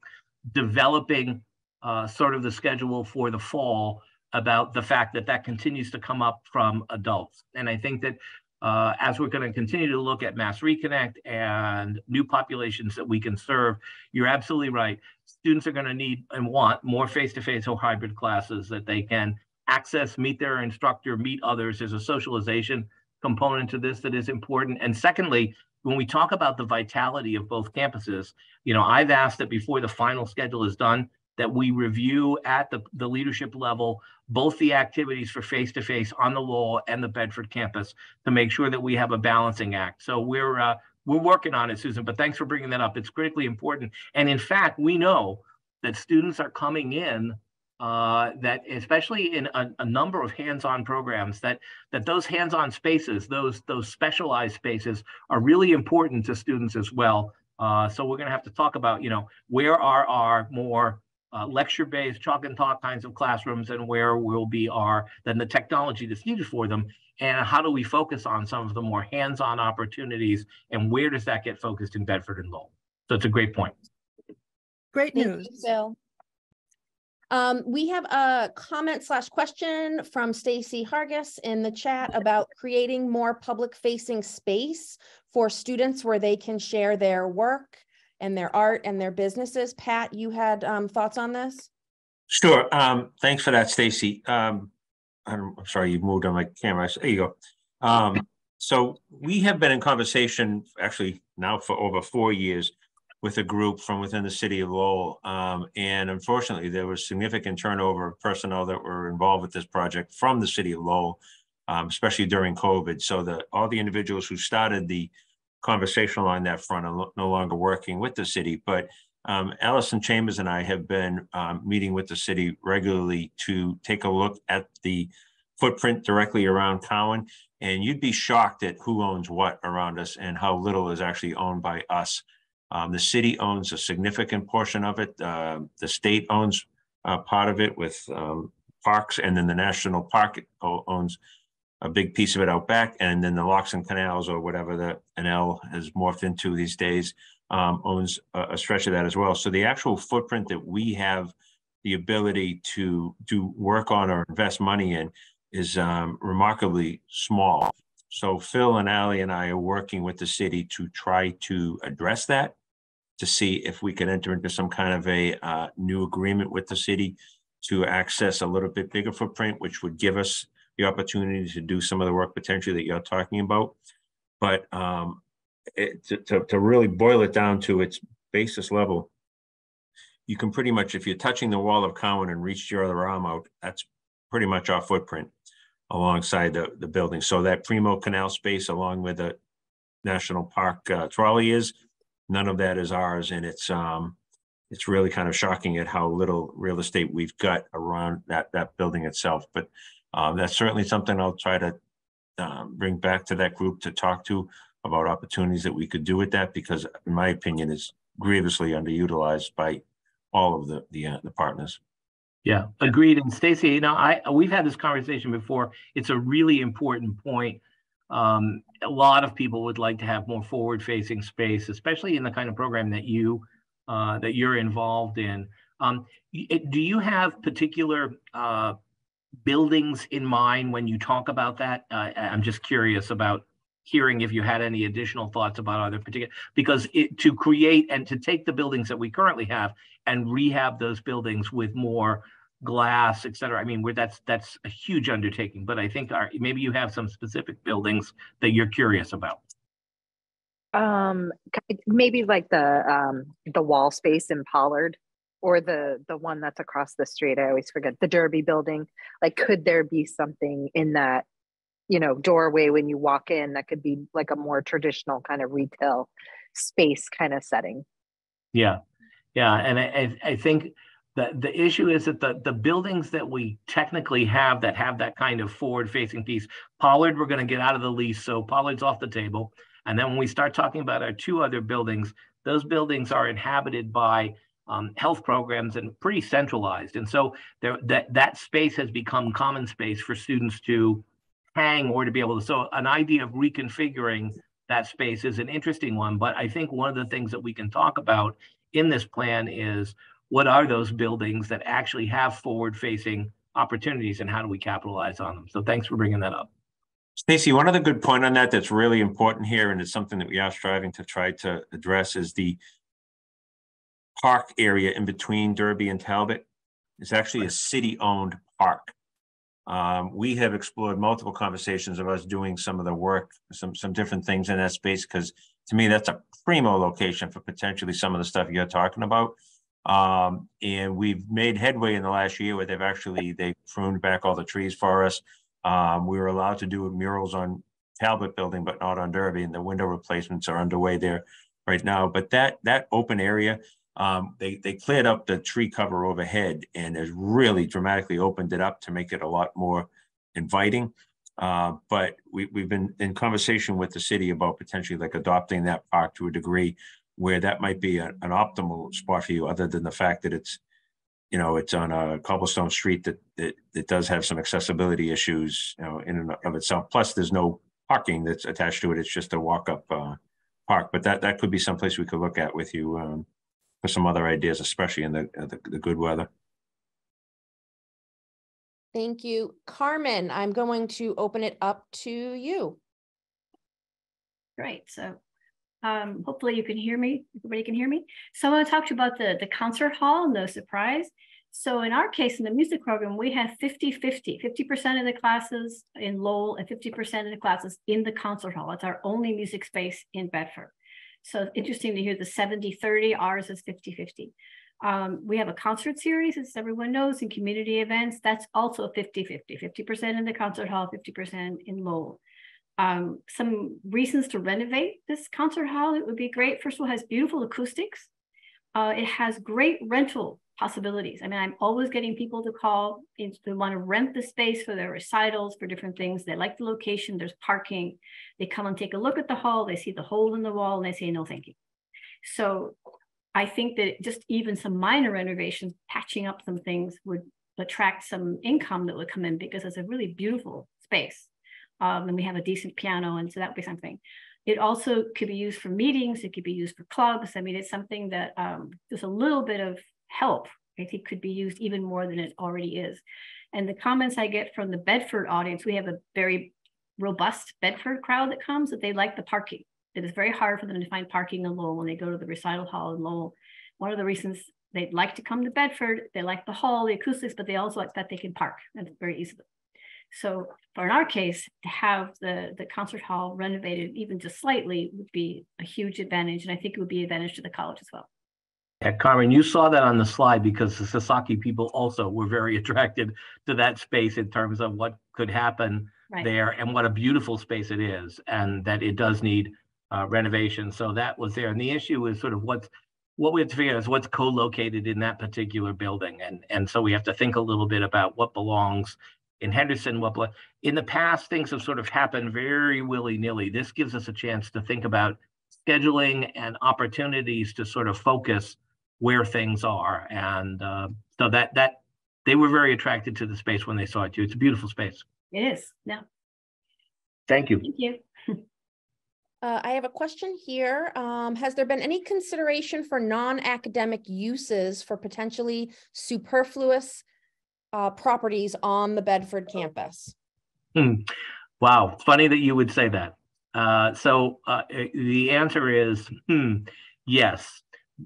developing uh, sort of the schedule for the fall about the fact that that continues to come up from adults. And I think that uh, as we're going to continue to look at Mass Reconnect and new populations that we can serve, you're absolutely right. Students are going to need and want more face-to-face or hybrid classes that they can access, meet their instructor, meet others. There's a socialization component to this that is important. And secondly, when we talk about the vitality of both campuses, you know, I've asked that before the final schedule is done, that we review at the, the leadership level both the activities for face-to-face on the Lowell and the Bedford campus to make sure that we have a balancing act. So we're uh, we're working on it, Susan, but thanks for bringing that up. It's critically important. And in fact, we know that students are coming in uh, that especially in a, a, number of hands-on programs that that those hands-on spaces those those specialized spaces are really important to students as well uh, so we're going to have to talk about you know where are our more uh, lecture-based chalk and talk kinds of classrooms and where will be our then the technology that's needed for them and how do we focus on some of the more hands-on opportunities and where does that get focused in Bedford and Lowell? So it's a great point. Great news. You, Phil. Um, we have a comment slash question from Stacy Hargis in the chat about creating more public facing space for students where they can share their work and their art and their businesses. Pat, you had um, thoughts on this? Sure. Um, thanks for that, Stacy. Um, I'm, sorry, you moved on my camera. There you go. Um, so we have been in conversation actually now for over four years with a group from within the city of Lowell. Um, and unfortunately, there was significant turnover of personnel that were involved with this project from the city of Lowell, um, especially during COVID. So that all the individuals who started the conversation on that front are no longer working with the city. But um, Allison Chambers and I have been um, meeting with the city regularly to take a look at the footprint directly around Cowan. And you'd be shocked at who owns what around us and how little is actually owned by us. Um, the city owns a significant portion of it. Uh, the state owns part of it with um, parks, and then the national park owns a big piece of it out back, and then the locks and canals or whatever the Enel has morphed into these days um, owns a, a stretch of that as well. So the actual footprint that we have the ability to do work on or invest money in is um, remarkably small. So Phil and Ali and I are working with the city to try to address that, to see if we can enter into some kind of a uh, new agreement with the city to access a little bit bigger footprint, which would give us the opportunity to do some of the work potentially that you're talking about. But um, it, to, to, to really boil it down to its basis level, you can pretty much, if you're touching the wall of Cowan and reach your other arm out, that's pretty much our footprint alongside the, the building. So that Primo Canal space along with the National Park uh, trolley is, none of that is ours. And it's, um, it's really kind of shocking at how little real estate we've got around that, that building itself. But uh, that's certainly something I'll try to um, bring back to that group to talk to about opportunities that we could do with that because in my opinion is grievously underutilized by all of the, the, uh, the partners. Yeah, agreed. And Stacy, you know, I we've had this conversation before. It's a really important point. Um, a lot of people would like to have more forward-facing space, especially in the kind of program that you uh, that you're involved in. Um, do you have particular uh, buildings in mind when you talk about that? Uh, I'm just curious about hearing if you had any additional thoughts about other particular because it, to create and to take the buildings that we currently have and rehab those buildings with more glass, et cetera. I mean, where that's that's a huge undertaking. But I think our, maybe you have some specific buildings that you're curious about. Um, maybe like the um the wall space in Pollard, or the the one that's across the street. I always forget the Derby building. Like, could there be something in that you know doorway when you walk in that could be like a more traditional kind of retail space kind of setting yeah yeah and i i think the the issue is that the the buildings that we technically have that have that kind of forward facing piece pollard we're going to get out of the lease so pollard's off the table and then when we start talking about our two other buildings those buildings are inhabited by um, health programs and pretty centralized and so there that that space has become common space for students to hang or to be able to. So an idea of reconfiguring that space is an interesting one. But I think one of the things that we can talk about in this plan is what are those buildings that actually have forward facing opportunities and how do we capitalize on them? So thanks for bringing that up. Stacy, one other good point on that that's really important here, and it's something that we are striving to try to address, is the park area in between Derby and Talbot. It's actually a city-owned park. Um, we have explored multiple conversations of us doing some of the work, some some different things in that space, because to me, that's a primo location for potentially some of the stuff you're talking about. Um, and we've made headway in the last year where they've actually, they pruned back all the trees for us. Um, we were allowed to do murals on Talbot building, but not on Derby and the window replacements are underway there right now. But that, that open area, um, they, they cleared up the tree cover overhead and has really dramatically opened it up to make it a lot more inviting. Uh, but we, we've been in conversation with the city about potentially like adopting that park to a degree where that might be a, an optimal spot for you, other than the fact that it's, you know, it's on a cobblestone street that, that, that does have some accessibility issues, you know, in and of itself. Plus, there's no parking that's attached to it. It's just a walk-up uh, park. But that, that could be someplace we could look at with you um, for some other ideas, especially in the, uh, the, the good weather. Thank you. Carmen, I'm going to open it up to you. Great. So um, hopefully you can hear me. Everybody can hear me. So I want to talk to you about the, the concert hall, no surprise. So in our case, in the music program, we have 50-50, 50% of the classes in Lowell and 50% of the classes in the concert hall. It's our only music space in Bedford. So interesting to hear the 70 30, ours is 50 50. Um, we have a concert series, as everyone knows, in community events. That's also 50 50, 50% in the concert hall, 50% in Lowell. Um, some reasons to renovate this concert hall, it would be great. First of all, has beautiful acoustics. Uh, it has great rental possibilities. I mean, I'm always getting people to call they want to rent the space for their recitals, for different things. They like the location, there's parking. They come and take a look at the hall, they see the hole in the wall, and they say, no, thank you. So I think that just even some minor renovations, patching up some things would attract some income that would come in because it's a really beautiful space. Um, and we have a decent piano, and so that would be something. It also could be used for meetings. It could be used for clubs. I mean, it's something that um, there's a little bit of help. I think could be used even more than it already is. And the comments I get from the Bedford audience, we have a very robust Bedford crowd that comes that they like the parking. It is very hard for them to find parking in Lowell when they go to the recital hall in Lowell. One of the reasons they'd like to come to Bedford, they like the hall, the acoustics, but they also like that they can park and very easily. So for in our case, to have the, the concert hall renovated even just slightly would be a huge advantage. And I think it would be an advantage to the college as well. Yeah, Carmen, you saw that on the slide because the Sasaki people also were very attracted to that space in terms of what could happen right. there and what a beautiful space it is and that it does need uh, renovation. So that was there. And the issue is sort of what's what we have to figure out is what's co-located in that particular building. And, and so we have to think a little bit about what belongs in Henderson, what in the past things have sort of happened very willy-nilly. This gives us a chance to think about scheduling and opportunities to sort of focus where things are. And uh, so that that they were very attracted to the space when they saw it too. It's a beautiful space. It is. Yeah. Thank you. Thank you. Uh, I have a question here. Um, has there been any consideration for non-academic uses for potentially superfluous uh, properties on the Bedford campus? Hmm. Wow, funny that you would say that. Uh, so uh, eh, the answer is hmm, yes.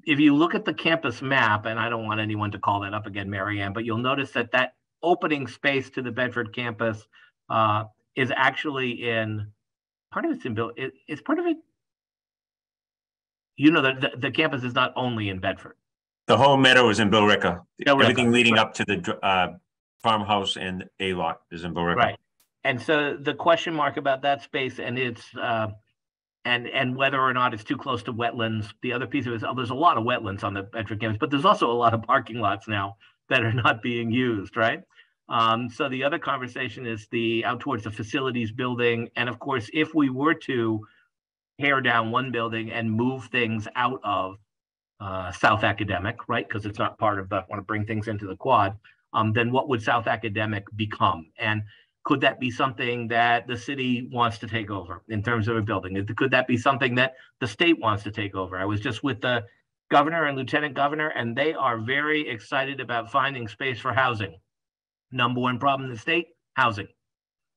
If you look at the campus map, and I don't want anyone to call that up again, Marianne, but you'll notice that that opening space to the Bedford campus uh, is actually in part of it's in Bill. It, it's part of it. You know that the, the, campus is not only in Bedford. The whole meadow is in Billerica. Everything leading right. up to the uh, farmhouse and a lot is in Billerica. Right. And so the question mark about that space and its uh, and and whether or not it's too close to wetlands. The other piece of it is oh, there's a lot of wetlands on the Bedford campus, but there's also a lot of parking lots now that are not being used, right? Um, so the other conversation is the out towards the facilities building. And of course, if we were to tear down one building and move things out of uh, South Academic, right? Because it's not part of the, want to bring things into the quad, um, then what would South Academic become? And could that be something that the city wants to take over in terms of a building? Could that be something that the state wants to take over? I was just with the governor and lieutenant governor, and they are very excited about finding space for housing number one problem in the state housing.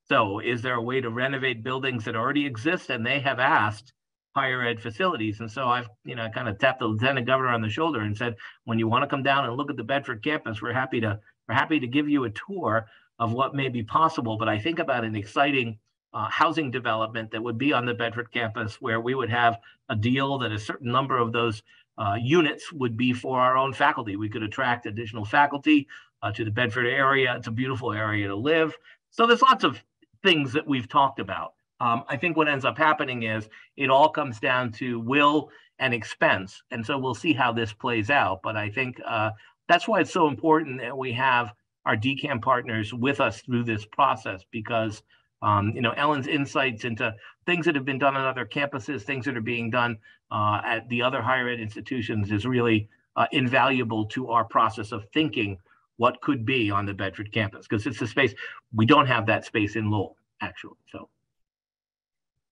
So, is there a way to renovate buildings that already exist? And they have asked higher ed facilities. And so I've, you know, kind of tapped the lieutenant governor on the shoulder and said, when you want to come down and look at the Bedford campus, we're happy to we're happy to give you a tour of what may be possible. But I think about an exciting uh, housing development that would be on the Bedford campus where we would have a deal that a certain number of those uh, units would be for our own faculty. We could attract additional faculty uh, to the Bedford area. It's a beautiful area to live. So there's lots of things that we've talked about. Um, I think what ends up happening is it all comes down to will and expense. And so we'll see how this plays out. But I think uh, that's why it's so important that we have our DCAM partners with us through this process because um, you know Ellen's insights into things that have been done on other campuses, things that are being done uh, at the other higher ed institutions is really uh, invaluable to our process of thinking what could be on the Bedford campus because it's a space we don't have that space in Lowell actually. So.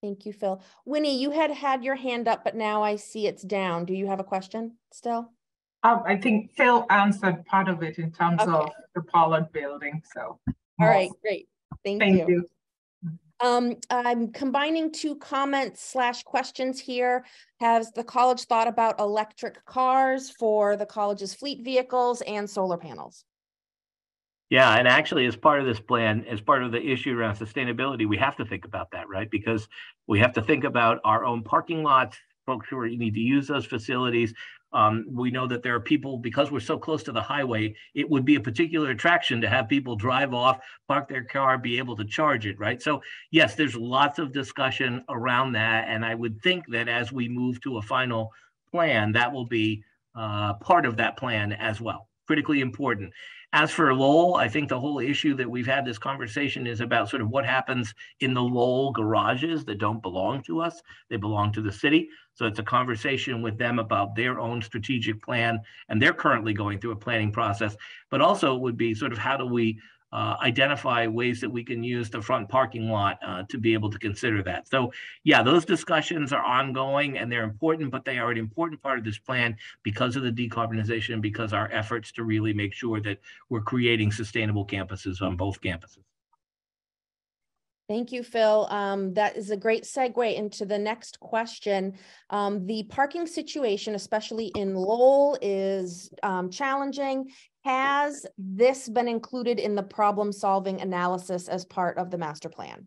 Thank you, Phil. Winnie, you had had your hand up, but now I see it's down. Do you have a question still? Um, I think Phil answered part of it in terms okay. of the Pollard building. So. All right, great. Thank, Thank you. you. Um, I'm combining two comments slash questions here. Has the college thought about electric cars for the college's fleet vehicles and solar panels? Yeah, and actually, as part of this plan, as part of the issue around sustainability, we have to think about that, right? Because we have to think about our own parking lots, folks who are, need to use those facilities. Um, we know that there are people, because we're so close to the highway, it would be a particular attraction to have people drive off, park their car, be able to charge it, right? So, yes, there's lots of discussion around that. And I would think that as we move to a final plan, that will be uh, part of that plan as well. Critically important. As for Lowell, I think the whole issue that we've had this conversation is about sort of what happens in the Lowell garages that don't belong to us. They belong to the city. So it's a conversation with them about their own strategic plan, and they're currently going through a planning process. But also it would be sort of how do we uh, identify ways that we can use the front parking lot uh, to be able to consider that. So yeah, those discussions are ongoing and they're important, but they are an important part of this plan because of the decarbonization, because our efforts to really make sure that we're creating sustainable campuses on both campuses. Thank you, Phil. Um, that is a great segue into the next question. Um, the parking situation, especially in Lowell, is um, challenging. Has this been included in the problem solving analysis as part of the master plan?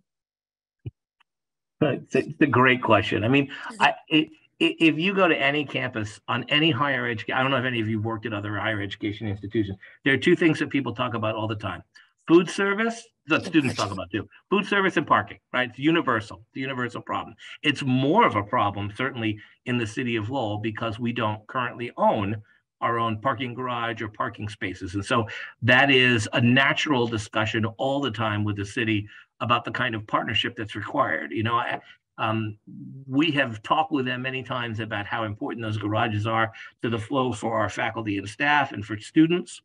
It's a, it's a great question. I mean, I, it, if you go to any campus on any higher education, I don't know if any of you worked at other higher education institutions. There are two things that people talk about all the time: food service that students talk about too. Food service and parking, right? It's universal, the universal problem. It's more of a problem, certainly in the city of Lowell, because we don't currently own our own parking garage or parking spaces. And so that is a natural discussion all the time with the city about the kind of partnership that's required. You know, I, um, we have talked with them many times about how important those garages are to the flow for our faculty and staff and for students.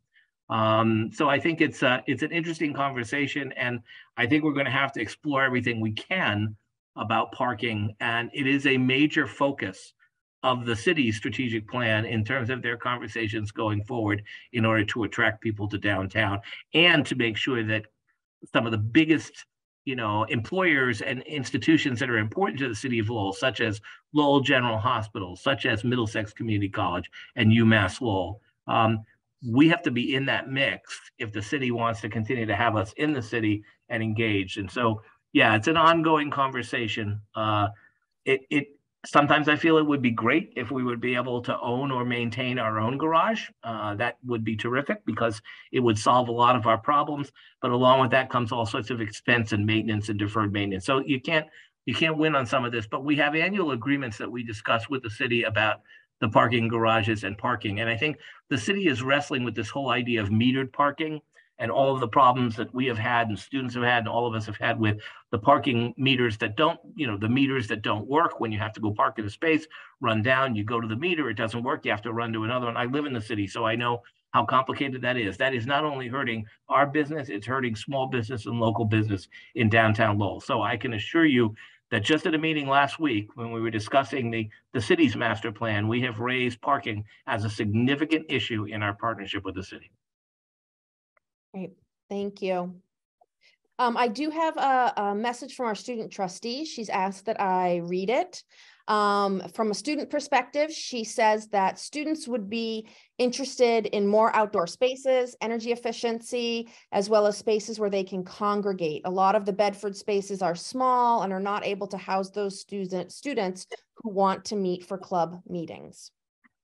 Um, so I think it's a, it's an interesting conversation, and I think we're going to have to explore everything we can about parking. And it is a major focus of the city's strategic plan in terms of their conversations going forward in order to attract people to downtown and to make sure that some of the biggest you know employers and institutions that are important to the city of Lowell, such as Lowell General Hospital, such as Middlesex Community College and UMass Lowell, um, we have to be in that mix if the city wants to continue to have us in the city and engaged. And so, yeah, it's an ongoing conversation. Uh, it it sometimes I feel it would be great if we would be able to own or maintain our own garage. Uh, that would be terrific because it would solve a lot of our problems. But along with that comes all sorts of expense and maintenance and deferred maintenance. So you can't you can't win on some of this. But we have annual agreements that we discuss with the city about the parking garages and parking. And I think the city is wrestling with this whole idea of metered parking and all of the problems that we have had and students have had and all of us have had with the parking meters that don't, you know, the meters that don't work when you have to go park in a space, run down, you go to the meter, it doesn't work, you have to run to another one. I live in the city, so I know how complicated that is. That is not only hurting our business, it's hurting small business and local business in downtown Lowell. So I can assure you that just at a meeting last week when we were discussing the, the city's master plan, we have raised parking as a significant issue in our partnership with the city. Great, thank you. Um, I do have a, a, message from our student trustee. She's asked that I read it. Um, from a student perspective, she says that students would be interested in more outdoor spaces, energy efficiency, as well as spaces where they can congregate. A lot of the Bedford spaces are small and are not able to house those student, students who want to meet for club meetings.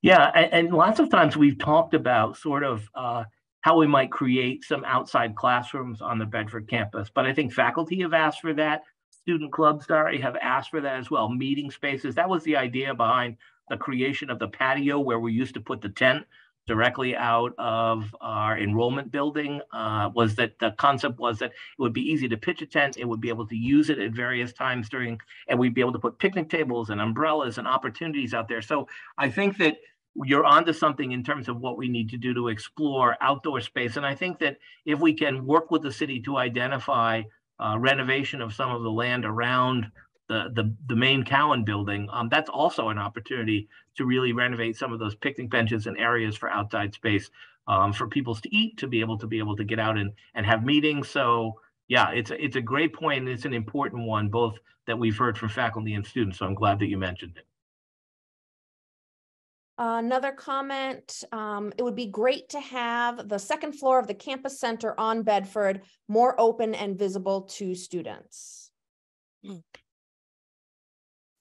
Yeah, and, and lots of times we've talked about sort of uh, how we might create some outside classrooms on the Bedford campus. But I think faculty have asked for that student clubs, sorry, have asked for that as well. Meeting spaces. That was the idea behind the creation of the patio where we used to put the tent directly out of our enrollment building uh, was that the concept was that it would be easy to pitch a tent it would be able to use it at various times during and we'd be able to put picnic tables and umbrellas and opportunities out there so i think that you're onto something in terms of what we need to do to explore outdoor space and i think that if we can work with the city to identify uh, renovation of some of the land around the, the, the main Cowan building, um, that's also an opportunity to really renovate some of those picnic benches and areas for outside space um, for people to eat, to be able to be able to get out and, and have meetings. So yeah, it's a, it's a great point and it's an important one, both that we've heard from faculty and students. So I'm glad that you mentioned it. Another comment, um, it would be great to have the second floor of the campus center on Bedford more open and visible to students.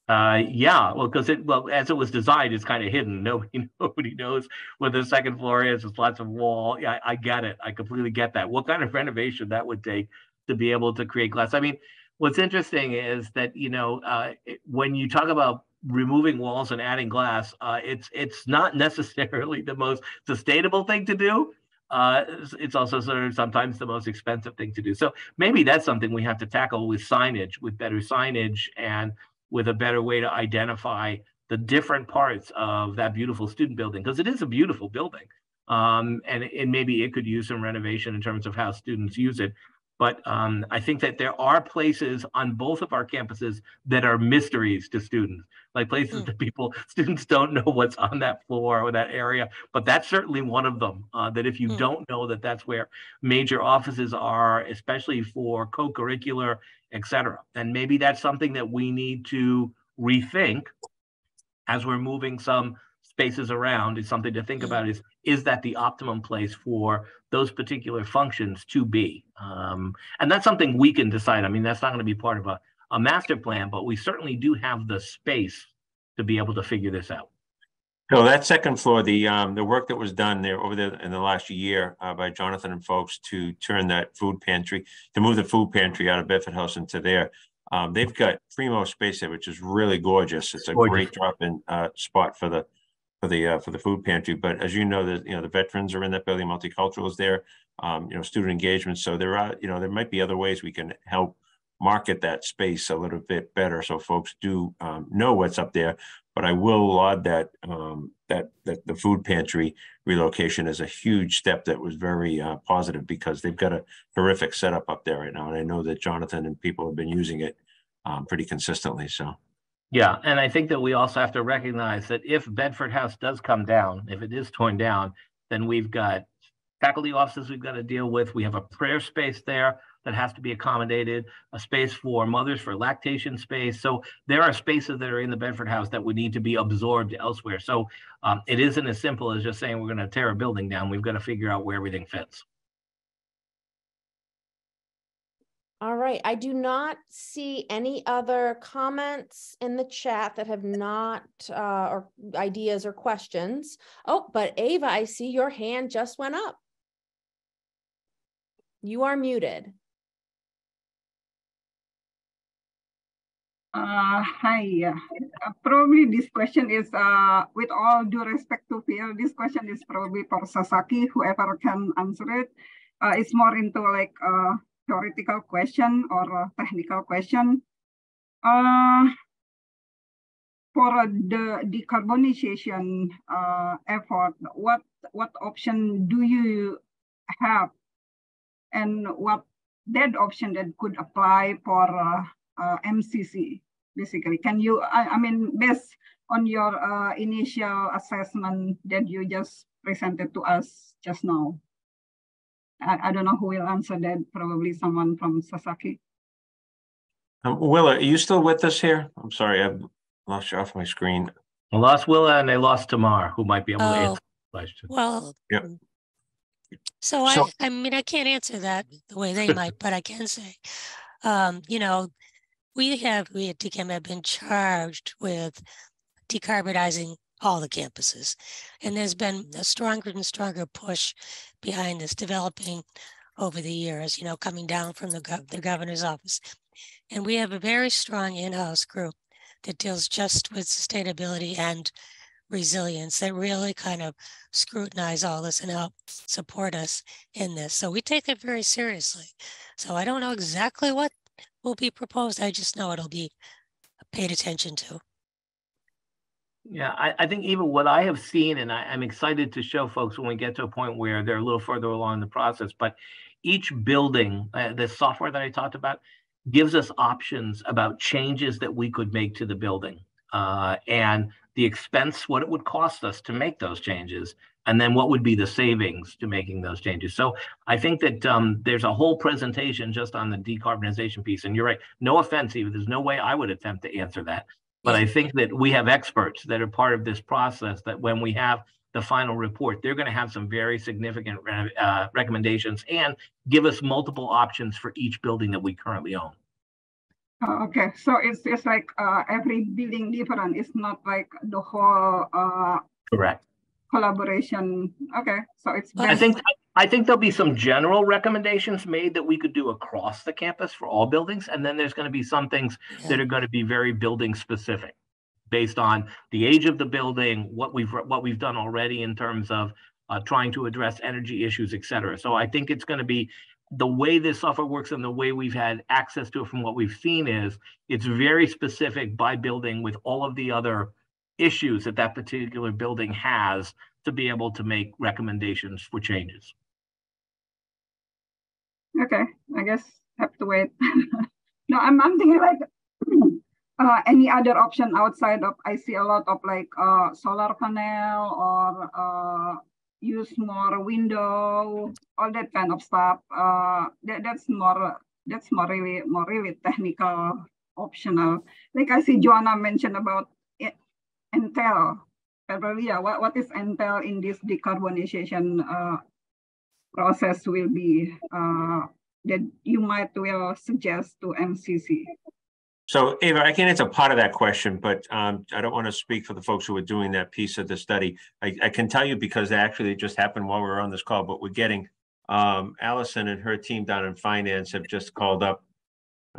Uh, yeah, well, because it well as it was designed, it's kind of hidden. Nobody nobody knows where the second floor is. There's lots of wall. Yeah, I, I get it. I completely get that. What kind of renovation that would take to be able to create glass? I mean, what's interesting is that you know uh, when you talk about removing walls and adding glass, uh, it's it's not necessarily the most sustainable thing to do. Uh, it's also sort of sometimes the most expensive thing to do. So maybe that's something we have to tackle with signage, with better signage, and with a better way to identify the different parts of that beautiful student building because it is a beautiful building. Um, and, and maybe it could use some renovation in terms of how students use it. But um, I think that there are places on both of our campuses that are mysteries to students, like places mm. that people, students don't know what's on that floor or that area. But that's certainly one of them. Uh, that if you mm. don't know that that's where major offices are, especially for co-curricular, et cetera, then maybe that's something that we need to rethink as we're moving some spaces around is something to think mm-hmm. about is is that the optimum place for those particular functions to be um, and that's something we can decide i mean that's not going to be part of a, a master plan but we certainly do have the space to be able to figure this out no, that second floor, the um, the work that was done there over there in the last year uh, by Jonathan and folks to turn that food pantry, to move the food pantry out of Bedford House into there, um, they've got primo space there, which is really gorgeous. It's a gorgeous. great drop-in uh, spot for the for the uh, for the food pantry. But as you know, the you know the veterans are in that building, multicultural is there, um, you know, student engagement. So there are you know there might be other ways we can help market that space a little bit better, so folks do um, know what's up there. But I will laud that um, that that the food pantry relocation is a huge step that was very uh, positive because they've got a terrific setup up there right now, and I know that Jonathan and people have been using it um, pretty consistently. So. Yeah, and I think that we also have to recognize that if Bedford House does come down, if it is torn down, then we've got faculty offices we've got to deal with. We have a prayer space there that has to be accommodated, a space for mothers for lactation space. So there are spaces that are in the Bedford House that would need to be absorbed elsewhere. So um, it isn't as simple as just saying we're going to tear a building down. We've got to figure out where everything fits. All right, I do not see any other comments in the chat that have not, uh, or ideas or questions. Oh, but Ava, I see your hand just went up. You are muted. Uh, hi. Uh, probably this question is, uh, with all due respect to Phil, this question is probably for Sasaki, whoever can answer it. Uh, it's more into like a theoretical question or a technical question. Uh, for the decarbonization uh, effort, what what option do you have, and what that option that could apply for uh, uh, MCC? basically. Can you, I, I mean, based on your uh, initial assessment that you just presented to us just now? I, I don't know who will answer that, probably someone from Sasaki. Um, Willa, are you still with us here? I'm sorry, I've lost you off my screen. I lost Willa and I lost Tamar, who might be able to answer Oh, the question. Well, Yep. so I, I mean, I can't answer that the way they might, but I can say, um, you know, we have, we at DCAM have been charged with decarbonizing all the campuses. And there's been a stronger and stronger push behind this developing over the years, you know, coming down from the, gov- the governor's office. And we have a very strong in-house group that deals just with sustainability and resilience that really kind of scrutinize all this and help support us in this. So we take it very seriously. So I don't know exactly what will be proposed. I just know it'll be paid attention to. Yeah, I, I think even what I have seen, and I, I'm excited to show folks when we get to a point where they're a little further along in the process, but each building, uh, the software that I talked about, gives us options about changes that we could make to the building uh, and the expense, what it would cost us to make those changes, and then what would be the savings to making those changes. So I think that um, there's a whole presentation just on the decarbonization piece. And you're right, no offense, Eva, there's no way I would attempt to answer that. But I think that we have experts that are part of this process that when we have the final report, they're going to have some very significant uh, recommendations and give us multiple options for each building that we currently own. Uh, okay, so it's it's like uh, every building different. It's not like the whole uh, Correct. collaboration. Okay, so it's I think I think there'll be some general recommendations made that we could do across the campus for all buildings, and then there's going to be some things that are going to be very building specific. based on the age of the building, what we've what we've done already in terms of uh, trying to address energy issues, et cetera. So I think it's going to be the way this software works and the way we've had access to it from what we've seen is it's very specific by building with all of the other issues that that particular building has to be able to make recommendations for changes. Okay, I guess have to wait. no, I'm, I'm thinking like uh, any other option outside of, I see a lot of like uh, solar panel or uh, use more window, all that kind of stuff. Uh, that, that's more, that's more really, more really technical optional. Like I see Joanna mentioned about Intel. Yeah, what, what is Intel in this decarbonization uh, process will be uh, that you might will suggest to MCC? So Ava, I can answer part of that question, but um, I don't want to speak for the folks who are doing that piece of the study. I, I can tell you because actually it just happened while we were on this call, but we're getting um, Allison and her team down in finance have just called up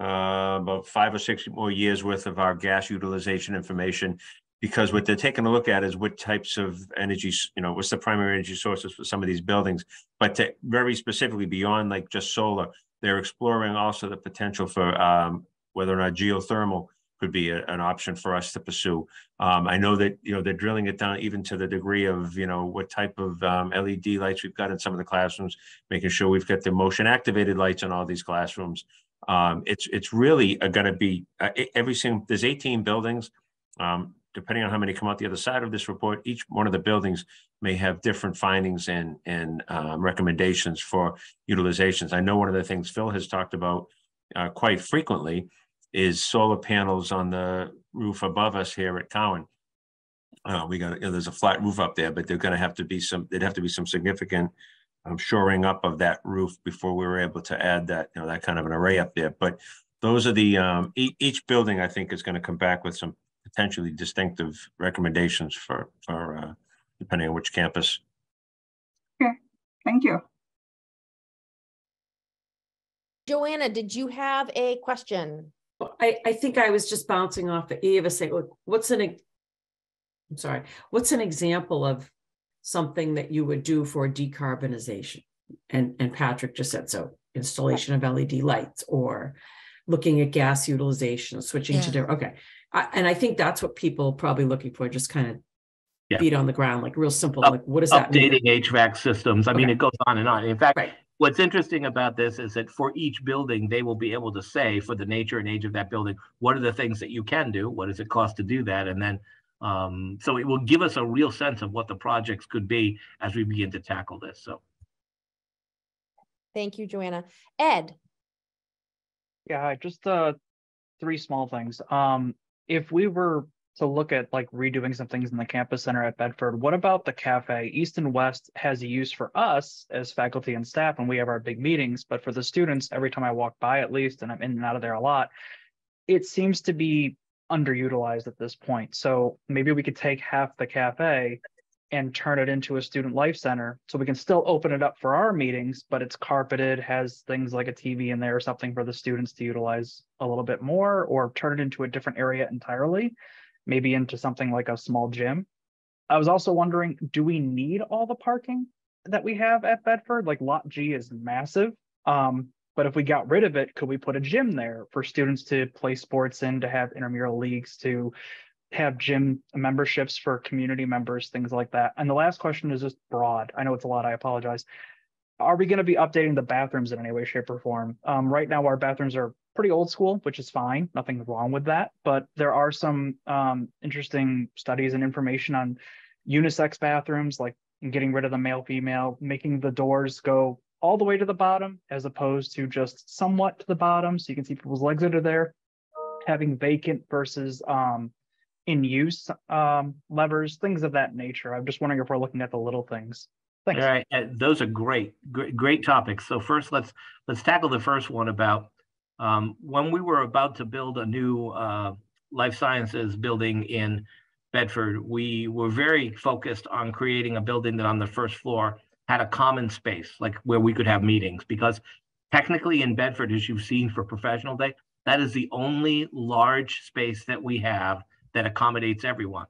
uh, about five or six more years worth of our gas utilization information because what they're taking a look at is what types of energy, you know, what's the primary energy sources for some of these buildings, but to very specifically beyond like just solar, they're exploring also the potential for um, whether or not geothermal could be a, an option for us to pursue. Um, I know that, you know, they're drilling it down even to the degree of, you know, what type of um, LED lights we've got in some of the classrooms, making sure we've got the motion activated lights in all these classrooms. Um, it's, it's really going to be uh, every single, there's 18 buildings. Um, depending on how many come out the other side of this report, each one of the buildings may have different findings and, and um, recommendations for utilizations. I know one of the things Phil has talked about uh, quite frequently is solar panels on the roof above us here at Cowan. Uh, we got, you know, there's a flat roof up there, but there're gonna have to be some, there'd have to be some significant um, shoring up of that roof before we were able to add that, you know, that kind of an array up there. But those are the, um, e- each building, I think, is gonna come back with some potentially distinctive recommendations for, for, uh, depending on which campus. Okay, thank you. Joanna, did you have a question? I, I think I was just bouncing off of Eva saying, look, what's an, I'm sorry, what's an example of something that you would do for decarbonization? And, and Patrick just said, so installation of LED lights or looking at gas utilization, switching Yeah. to different, okay. I, and I think that's what people probably looking for, just kind of Yeah. beat on the ground, like real simple, Up- like what does that mean? Updating HVAC systems. I mean, it goes on and on. In fact, Right. What's interesting about this is that for each building, they will be able to say for the nature and age of that building, what are the things that you can do? What does it cost to do that? And then, um, so it will give us a real sense of what the projects could be as we begin to tackle this. So. Thank you, Joanna. Ed, Yeah, just uh three small things. Um, if we were to look at like redoing some things in the campus center at Bedford, what about the cafe? East and West has a use for us as faculty and staff, and we have our big meetings. But for the students, every time I walk by, at least, and I'm in and out of there a lot, it seems to be underutilized at this point. So maybe we could take half the cafe and turn it into a student life center so we can still open it up for our meetings but it's carpeted has things like a tv in there or something for the students to utilize a little bit more or turn it into a different area entirely maybe into something like a small gym i was also wondering do we need all the parking that we have at bedford like lot g is massive um, but if we got rid of it could we put a gym there for students to play sports in to have intramural leagues to have gym memberships for community members, things like that. And the last question is just broad. I know it's a lot. I apologize. Are we going to be updating the bathrooms in any way, shape, or form? Um, right now, our bathrooms are pretty old school, which is fine. Nothing wrong with that. But there are some um, interesting studies and information on unisex bathrooms, like getting rid of the male female, making the doors go all the way to the bottom as opposed to just somewhat to the bottom. So you can see people's legs are there, having vacant versus um, in use um, levers, things of that nature. I'm just wondering if we're looking at the little things. Thanks. All right, uh, those are great, great, great topics. So first, let's let's tackle the first one about um, when we were about to build a new uh, life sciences building in Bedford. We were very focused on creating a building that on the first floor had a common space, like where we could have meetings, because technically in Bedford, as you've seen for Professional Day, that is the only large space that we have that accommodates everyone.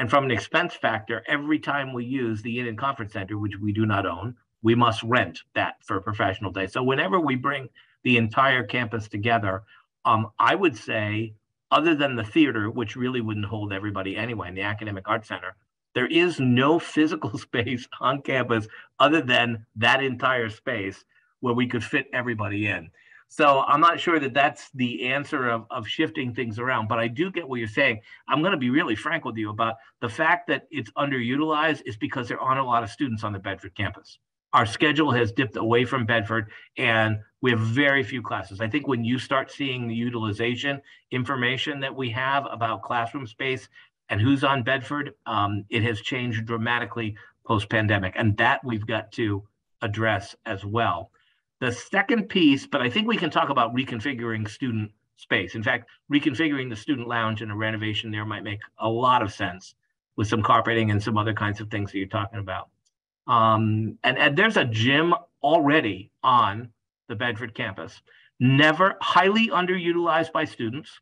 And from an expense factor, every time we use the Inn and Conference Center, which we do not own, we must rent that for a professional day. So whenever we bring the entire campus together, um, I would say, other than the theater, which really wouldn't hold everybody anyway, in the Academic Arts Center, there is no physical space on campus other than that entire space where we could fit everybody in. So I'm not sure that that's the answer of, of shifting things around, but I do get what you're saying. I'm going to be really frank with you about the fact that it's underutilized is because there aren't a lot of students on the Bedford campus. Our schedule has dipped away from Bedford and we have very few classes. I think when you start seeing the utilization information that we have about classroom space and who's on Bedford, um, it has changed dramatically post pandemic. And that we've got to address as well. The second piece, but I think we can talk about reconfiguring student space. In fact, reconfiguring the student lounge and a renovation there might make a lot of sense with some carpeting and some other kinds of things that you're talking about. Um, and, and there's a gym already on the Bedford campus, never highly underutilized by students.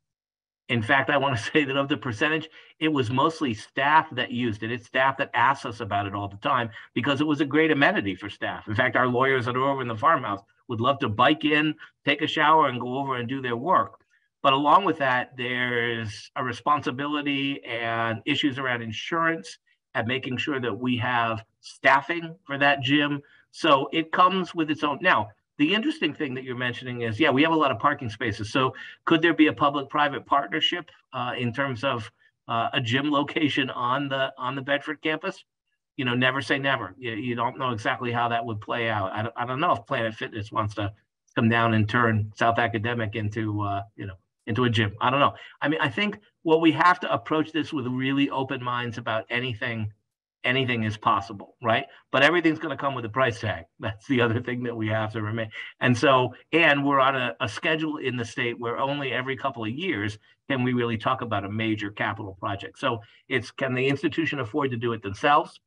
In fact, I want to say that of the percentage, it was mostly staff that used it. It's staff that asked us about it all the time because it was a great amenity for staff. In fact, our lawyers that are over in the farmhouse would love to bike in, take a shower, and go over and do their work. But along with that, there's a responsibility and issues around insurance and making sure that we have staffing for that gym. So it comes with its own. Now, the interesting thing that you're mentioning is, yeah, we have a lot of parking spaces. So could there be a public-private partnership uh, in terms of uh, a gym location on the on the Bedford campus? You know, never say never. You, you don't know exactly how that would play out. I don't, I don't know if Planet Fitness wants to come down and turn South Academic into uh, you know into a gym. I don't know. I mean, I think what we have to approach this with really open minds about anything anything is possible, right? But everything's going to come with a price tag. That's the other thing that we have to remain. And so, and we're on a, a, schedule in the state where only every couple of years can we really talk about a major capital project. So it's can the institution afford to do it themselves?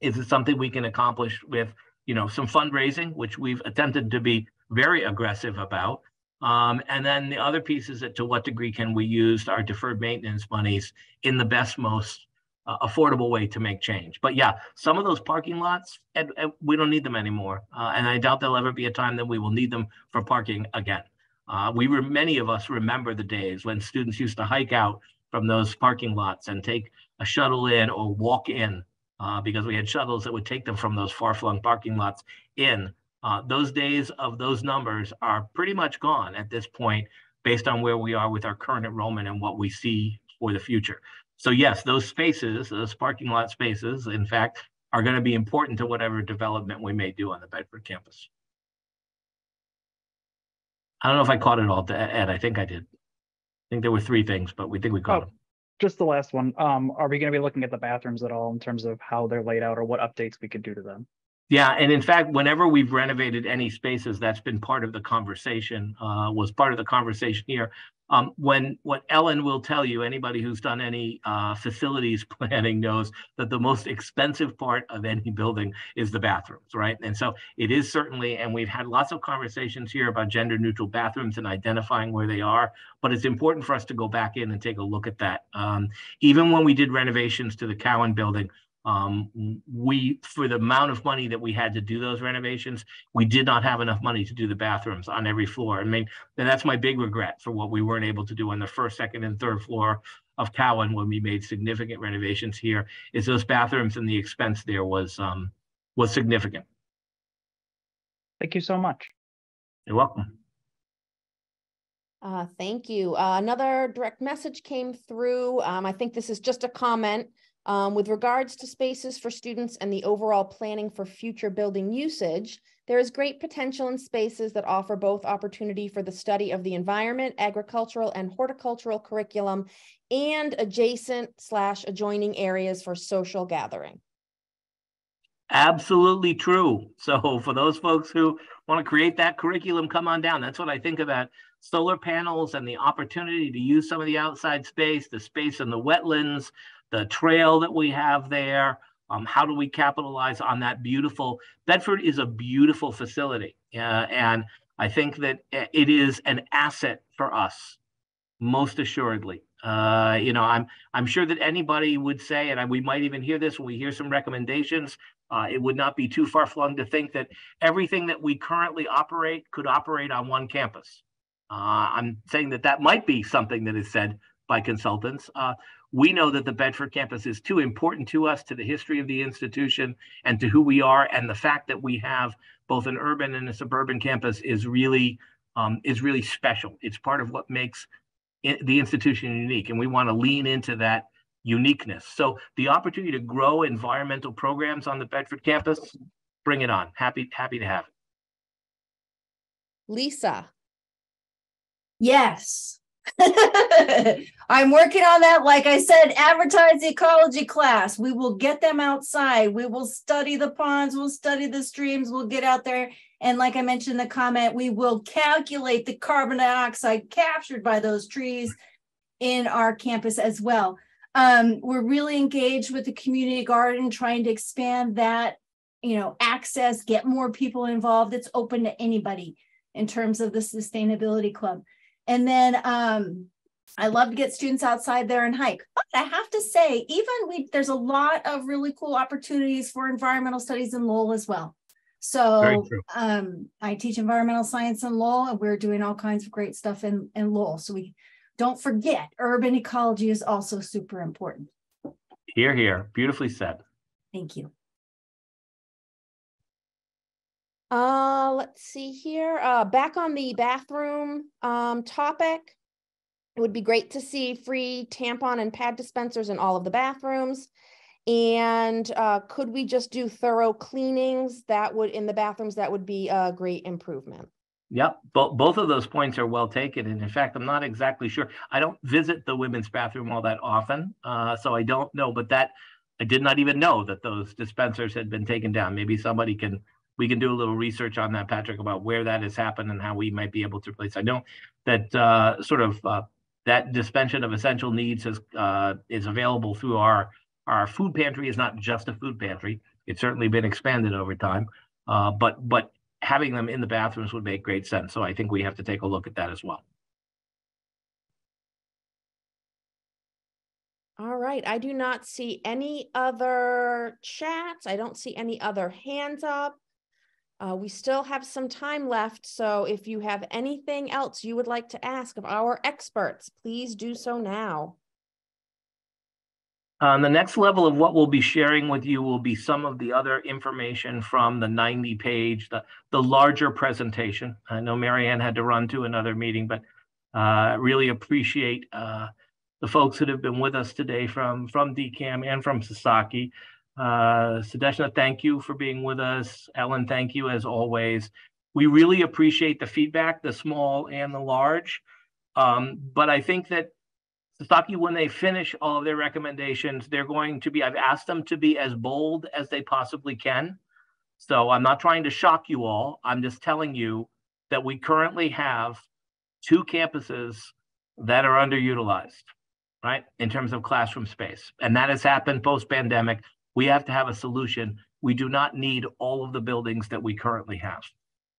Is it something we can accomplish with, you know, some fundraising, which we've attempted to be very aggressive about? Um, and then the other piece is that to what degree can we use our deferred maintenance monies in the best, most uh, affordable way to make change. But yeah, some of those parking lots, and, and we don't need them anymore. Uh, and I doubt there'll ever be a time that we will need them for parking again. Uh, we were many of us remember the days when students used to hike out from those parking lots and take a shuttle in or walk in uh, because we had shuttles that would take them from those far-flung parking lots in. Uh, those days of those numbers are pretty much gone at this point based on where we are with our current enrollment and what we see for the future. So yes, those spaces, those parking lot spaces, in fact, are going to be important to whatever development we may do on the Bedford campus. I don't know if I caught it all, Ed. I think I did. I think there were three things, but we think we caught oh, them. Just the last one. Um, are we going to be looking at the bathrooms at all in terms of how they're laid out or what updates we could do to them? Yeah, and in fact, whenever we've renovated any spaces, that's been part of the conversation. Uh, was part of the conversation here. Um, when what Ellen will tell you, anybody who's done any uh, facilities planning knows that the most expensive part of any building is the bathrooms, right? And so it is certainly, and we've had lots of conversations here about gender neutral bathrooms and identifying where they are, but it's important for us to go back in and take a look at that. Um, even when we did renovations to the Cowan building, um, we, for the amount of money that we had to do those renovations, we did not have enough money to do the bathrooms on every floor. I mean, and that's my big regret for what we weren't able to do on the first, second, and third floor of Cowan when we made significant renovations here. Is those bathrooms and the expense there was um, was significant. Thank you so much. You're welcome. Uh, thank you. Uh, another direct message came through. Um, I think this is just a comment. Um, with regards to spaces for students and the overall planning for future building usage, there is great potential in spaces that offer both opportunity for the study of the environment, agricultural and horticultural curriculum, and adjacent slash adjoining areas for social gathering. Absolutely true. So for those folks who want to create that curriculum, come on down. That's what I think about solar panels and the opportunity to use some of the outside space, the space in the wetlands, the trail that we have there. Um, how do we capitalize on that beautiful? Bedford is a beautiful facility, uh, and I think that it is an asset for us, most assuredly. Uh, you know, I'm I'm sure that anybody would say, and I, we might even hear this when we hear some recommendations. Uh, it would not be too far flung to think that everything that we currently operate could operate on one campus. Uh, I'm saying that that might be something that is said by consultants. We know that the Bedford campus is too important to us, to the history of the institution, and to who we are. And the fact that we have both an urban and a suburban campus is really um, is really special. It's part of what makes it, the institution unique, and we want to lean into that uniqueness. So the opportunity to grow environmental programs on the Bedford campus, bring it on. Happy happy to have it. Lisa. Yes. I'm working on that. Like I said, advertise the ecology class. We will get them outside. We will study the ponds. We'll study the streams. We'll get out there. And like I mentioned in the comment, we will calculate the carbon dioxide captured by those trees in our campus as well. Um, we're really engaged with the community garden, trying to expand that, you know, access, get more people involved. It's open to anybody in terms of the sustainability club. And then um, I love to get students outside there and hike. But I have to say, even we there's a lot of really cool opportunities for environmental studies in Lowell as well. So um, I teach environmental science in Lowell, and we're doing all kinds of great stuff in, in Lowell. So we don't forget, urban ecology is also super important. Here, here. Beautifully said. Thank you. Uh, let's see here. Uh, back on the bathroom um, topic. It would be great to see free tampon and pad dispensers in all of the bathrooms. And uh, could we just do thorough cleanings that would in the bathrooms? That would be a great improvement. Yep, both both of those points are well taken. And in fact, I'm not exactly sure. I don't visit the women's bathroom all that often, uh, so I don't know. But that I did not even know that those dispensers had been taken down. Maybe somebody can we can do a little research on that, Patrick, about where that has happened and how we might be able to replace. I know that uh, sort of uh, that dispensation of essential needs is uh, is available through our our food pantry. is not just a food pantry; it's certainly been expanded over time. Uh, but but having them in the bathrooms would make great sense. So I think we have to take a look at that as well. All right, I do not see any other chats. I don't see any other hands up. Uh, we still have some time left, so if you have anything else you would like to ask of our experts, please do so now. On the next level of what we'll be sharing with you will be some of the other information from the 90 page, the, the larger presentation. I know Marianne had to run to another meeting, but uh, really appreciate uh, the folks that have been with us today from, from DCAM and from Sasaki. Uh, Sadeshna, thank you for being with us. Ellen, thank you as always. We really appreciate the feedback, the small and the large. Um, but I think that Sasaki, when they finish all of their recommendations, they're going to be, I've asked them to be as bold as they possibly can. So I'm not trying to shock you all. I'm just telling you that we currently have two campuses that are underutilized, right, in terms of classroom space. And that has happened post pandemic. We have to have a solution. We do not need all of the buildings that we currently have.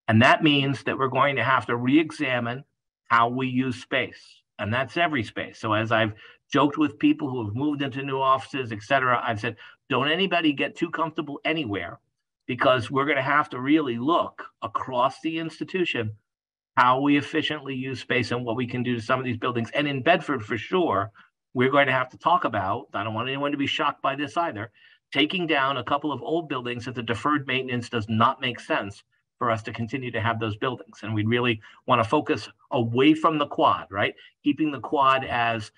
And that means that we're going to have to re examine how we use space. And that's every space. So, as I've joked with people who have moved into new offices, et cetera, I've said, don't anybody get too comfortable anywhere because we're going to have to really look across the institution how we efficiently use space and what we can do to some of these buildings. And in Bedford, for sure, we're going to have to talk about, I don't want anyone to be shocked by this either, taking down a couple of old buildings that the deferred maintenance does not make sense for us to continue to have those buildings. And we really want to focus away from the quad, right? Keeping the quad as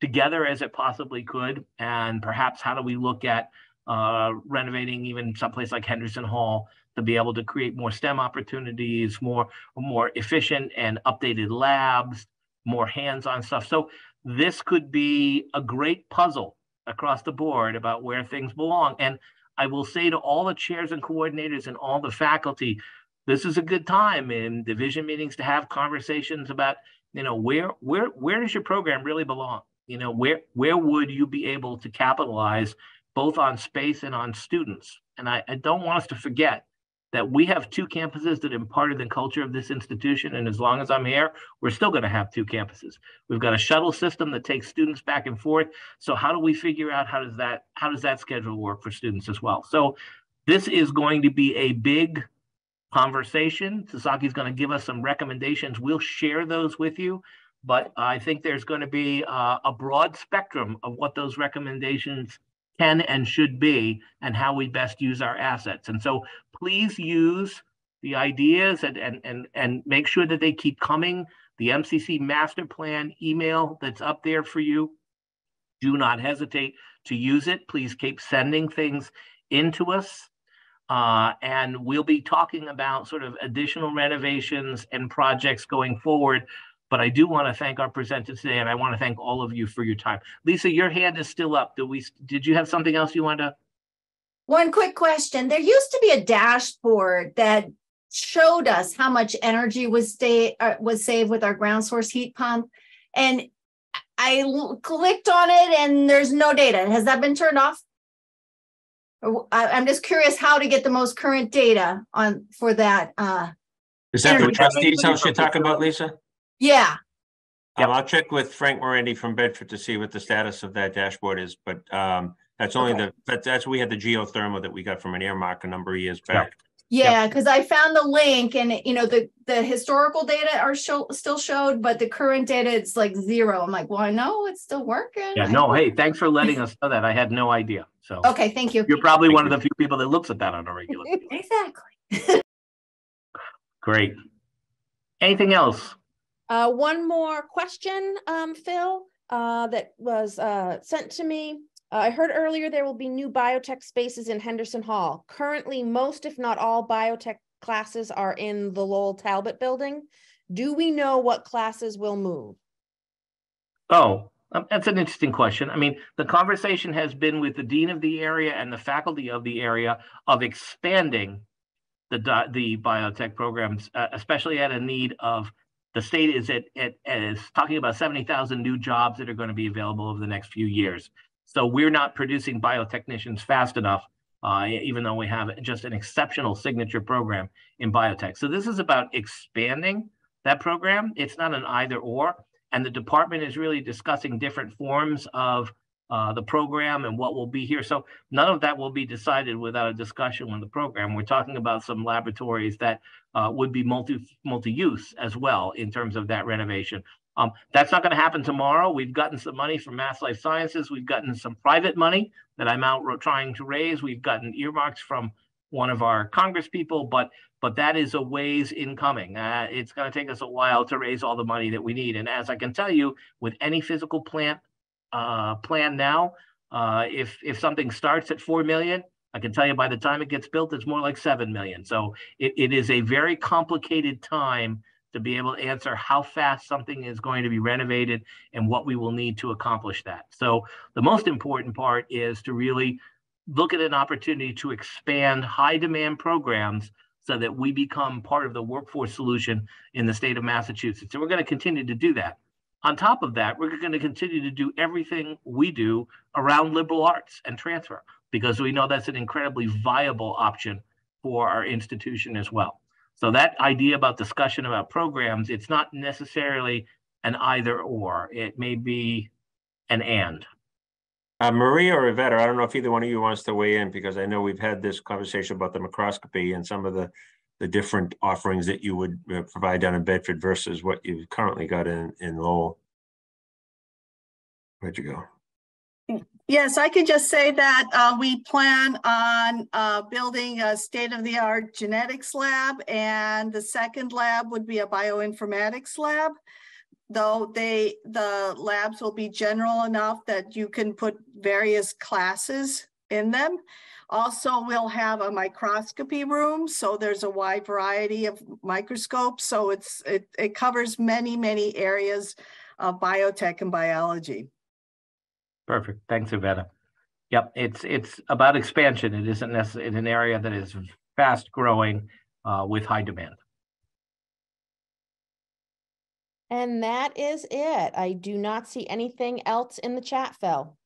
together as it possibly could. And perhaps how do we look at uh, renovating even someplace like Henderson Hall to be able to create more STEM opportunities, more, more efficient and updated labs, more hands-on stuff. So this could be a great puzzle across the board about where things belong. And I will say to all the chairs and coordinators and all the faculty, this is a good time in division meetings to have conversations about, you know, where where where does your program really belong? You know, where where would you be able to capitalize both on space and on students? And I, I don't want us to forget that we have two campuses that imparted the culture of this institution. And as long as I'm here, we're still going to have two campuses. We've got a shuttle system that takes students back and forth. So how do we figure out how does that how does that schedule work for students as well? So this is going to be a big conversation. Sasaki is going to give us some recommendations. We'll share those with you. But I think there's going to be uh, a broad spectrum of what those recommendations can and should be and how we best use our assets. And so please use the ideas and, and, and, and make sure that they keep coming. The MCC master plan email that's up there for you, do not hesitate to use it. Please keep sending things into us. Uh, and we'll be talking about sort of additional renovations and projects going forward but I do want to thank our presenters today, and I want to thank all of you for your time. Lisa, your hand is still up. Did we? Did you have something else you wanted to? One quick question. There used to be a dashboard that showed us how much energy was stay uh, was saved with our ground source heat pump, and I clicked on it, and there's no data. Has that been turned off? I'm just curious how to get the most current data on for that. Uh, Is that the trustees house you're talking about, Lisa? Yeah. Um, I'll check with Frank Morandi from Bedford to see what the status of that dashboard is, but um, that's only Okay. the, that's, that's, we had the geothermal that we got from an earmark a number of years back. Yeah, because I found the link and you know the the historical data are show, still showed, but the current data it's like zero. I'm like, well, I know it's still working. Yeah, no, hey, thanks for letting us know that. I had no idea. So Okay, thank you. you're probably one of the few people that looks at that on a regular. Basis. Exactly. Great. Anything else? Uh, one more question, um, Phil, uh, that was, uh, sent to me. Uh, I heard earlier there will be new biotech spaces in Henderson Hall. Currently, most, if not all, biotech classes are in the Lowell Talbot building. Do we know what classes will move? Oh, um, that's an interesting question. I mean, the conversation has been with the dean of the area and the faculty of the area of expanding the the biotech programs, uh, especially at a need of the state is at, at is talking about seventy thousand new jobs that are going to be available over the next few years. So we're not producing biotechnicians fast enough, uh, even though we have just an exceptional signature program in biotech. So this is about expanding that program. It's not an either or and the department is really discussing different forms of uh, the program and what will be here. So none of that will be decided without a discussion on the program. We're talking about some laboratories that uh, would be multi multi-use as well in terms of that renovation. Um, that's not going to happen tomorrow. We've gotten some money from Mass Life Sciences. We've gotten some private money that I'm out trying to raise. We've gotten earmarks from one of our Congress people, but but that is a ways in coming. Uh, it's going to take us a while to raise all the money that we need. And as I can tell you, with any physical plant uh, plan now, uh, if if something starts at four million, I can tell you by the time it gets built, it's more like seven million. So it, it is a very complicated time to be able to answer how fast something is going to be renovated and what we will need to accomplish that. So the most important part is to really look at an opportunity to expand high demand programs so that we become part of the workforce solution in the state of Massachusetts. And we're going to continue to do that. On top of that, we're going to continue to do everything we do around liberal arts and transfer because we know that's an incredibly viable option for our institution as well. So that idea about discussion about programs, it's not necessarily an either or. It may be an and. Uh, Maria or Yvette, I don't know if either one of you wants to weigh in because I know we've had this conversation about the microscopy and some of the the different offerings that you would uh, provide down in Bedford versus what you've currently got in in Lowell. Where'd you go? Yes, I could just say that uh, we plan on uh, building a state-of-the-art genetics lab, and the second lab would be a bioinformatics lab. Though they, the labs will be general enough that you can put various classes in them. Also, we'll have a microscopy room, so there's a wide variety of microscopes. So it's it, it covers many, many areas of biotech and biology. Perfect. Thanks, Iveta. Yep, it's it's about expansion. It isn't necessarily an area that is fast growing uh, with high demand. And that is it. I do not see anything else in the chat, Phil.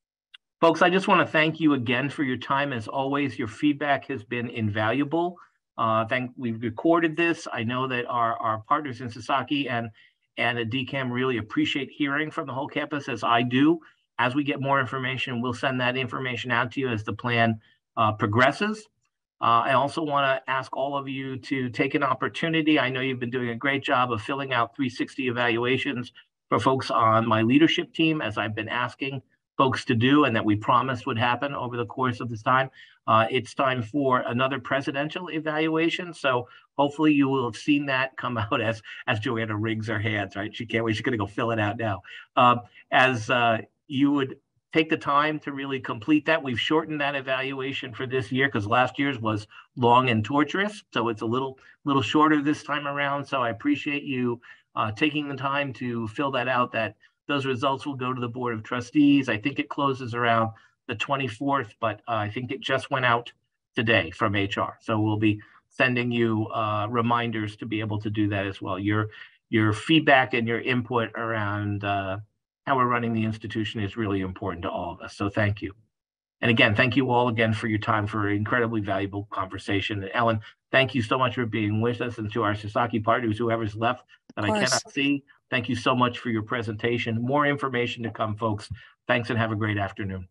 Folks, I just want to thank you again for your time. As always, your feedback has been invaluable. Uh, thank, we've recorded this. I know that our, our partners in Sasaki and, and at DCAM really appreciate hearing from the whole campus as I do. As we get more information, we'll send that information out to you as the plan uh, progresses. Uh, I also want to ask all of you to take an opportunity. I know you've been doing a great job of filling out 360 evaluations for folks on my leadership team, as I've been asking folks to do and that we promised would happen over the course of this time. Uh, it's time for another presidential evaluation. So hopefully you will have seen that come out as as Joanna wrings her hands, right? She can't wait. She's going to go fill it out now. Uh, as uh, you would take the time to really complete that. We've shortened that evaluation for this year because last year's was long and torturous. So it's a little little shorter this time around. So I appreciate you uh, taking the time to fill that out. That those results will go to the Board of Trustees. I think it closes around the 24th, but uh, I think it just went out today from HR. So we'll be sending you uh, reminders to be able to do that as well. Your your feedback and your input around uh, how we're running the institution is really important to all of us. So thank you. And again, thank you all again for your time for an incredibly valuable conversation. And Ellen, thank you so much for being with us and to our Sasaki partners, whoever's left that I cannot see. Thank you so much for your presentation. More information to come, folks. Thanks and have a great afternoon.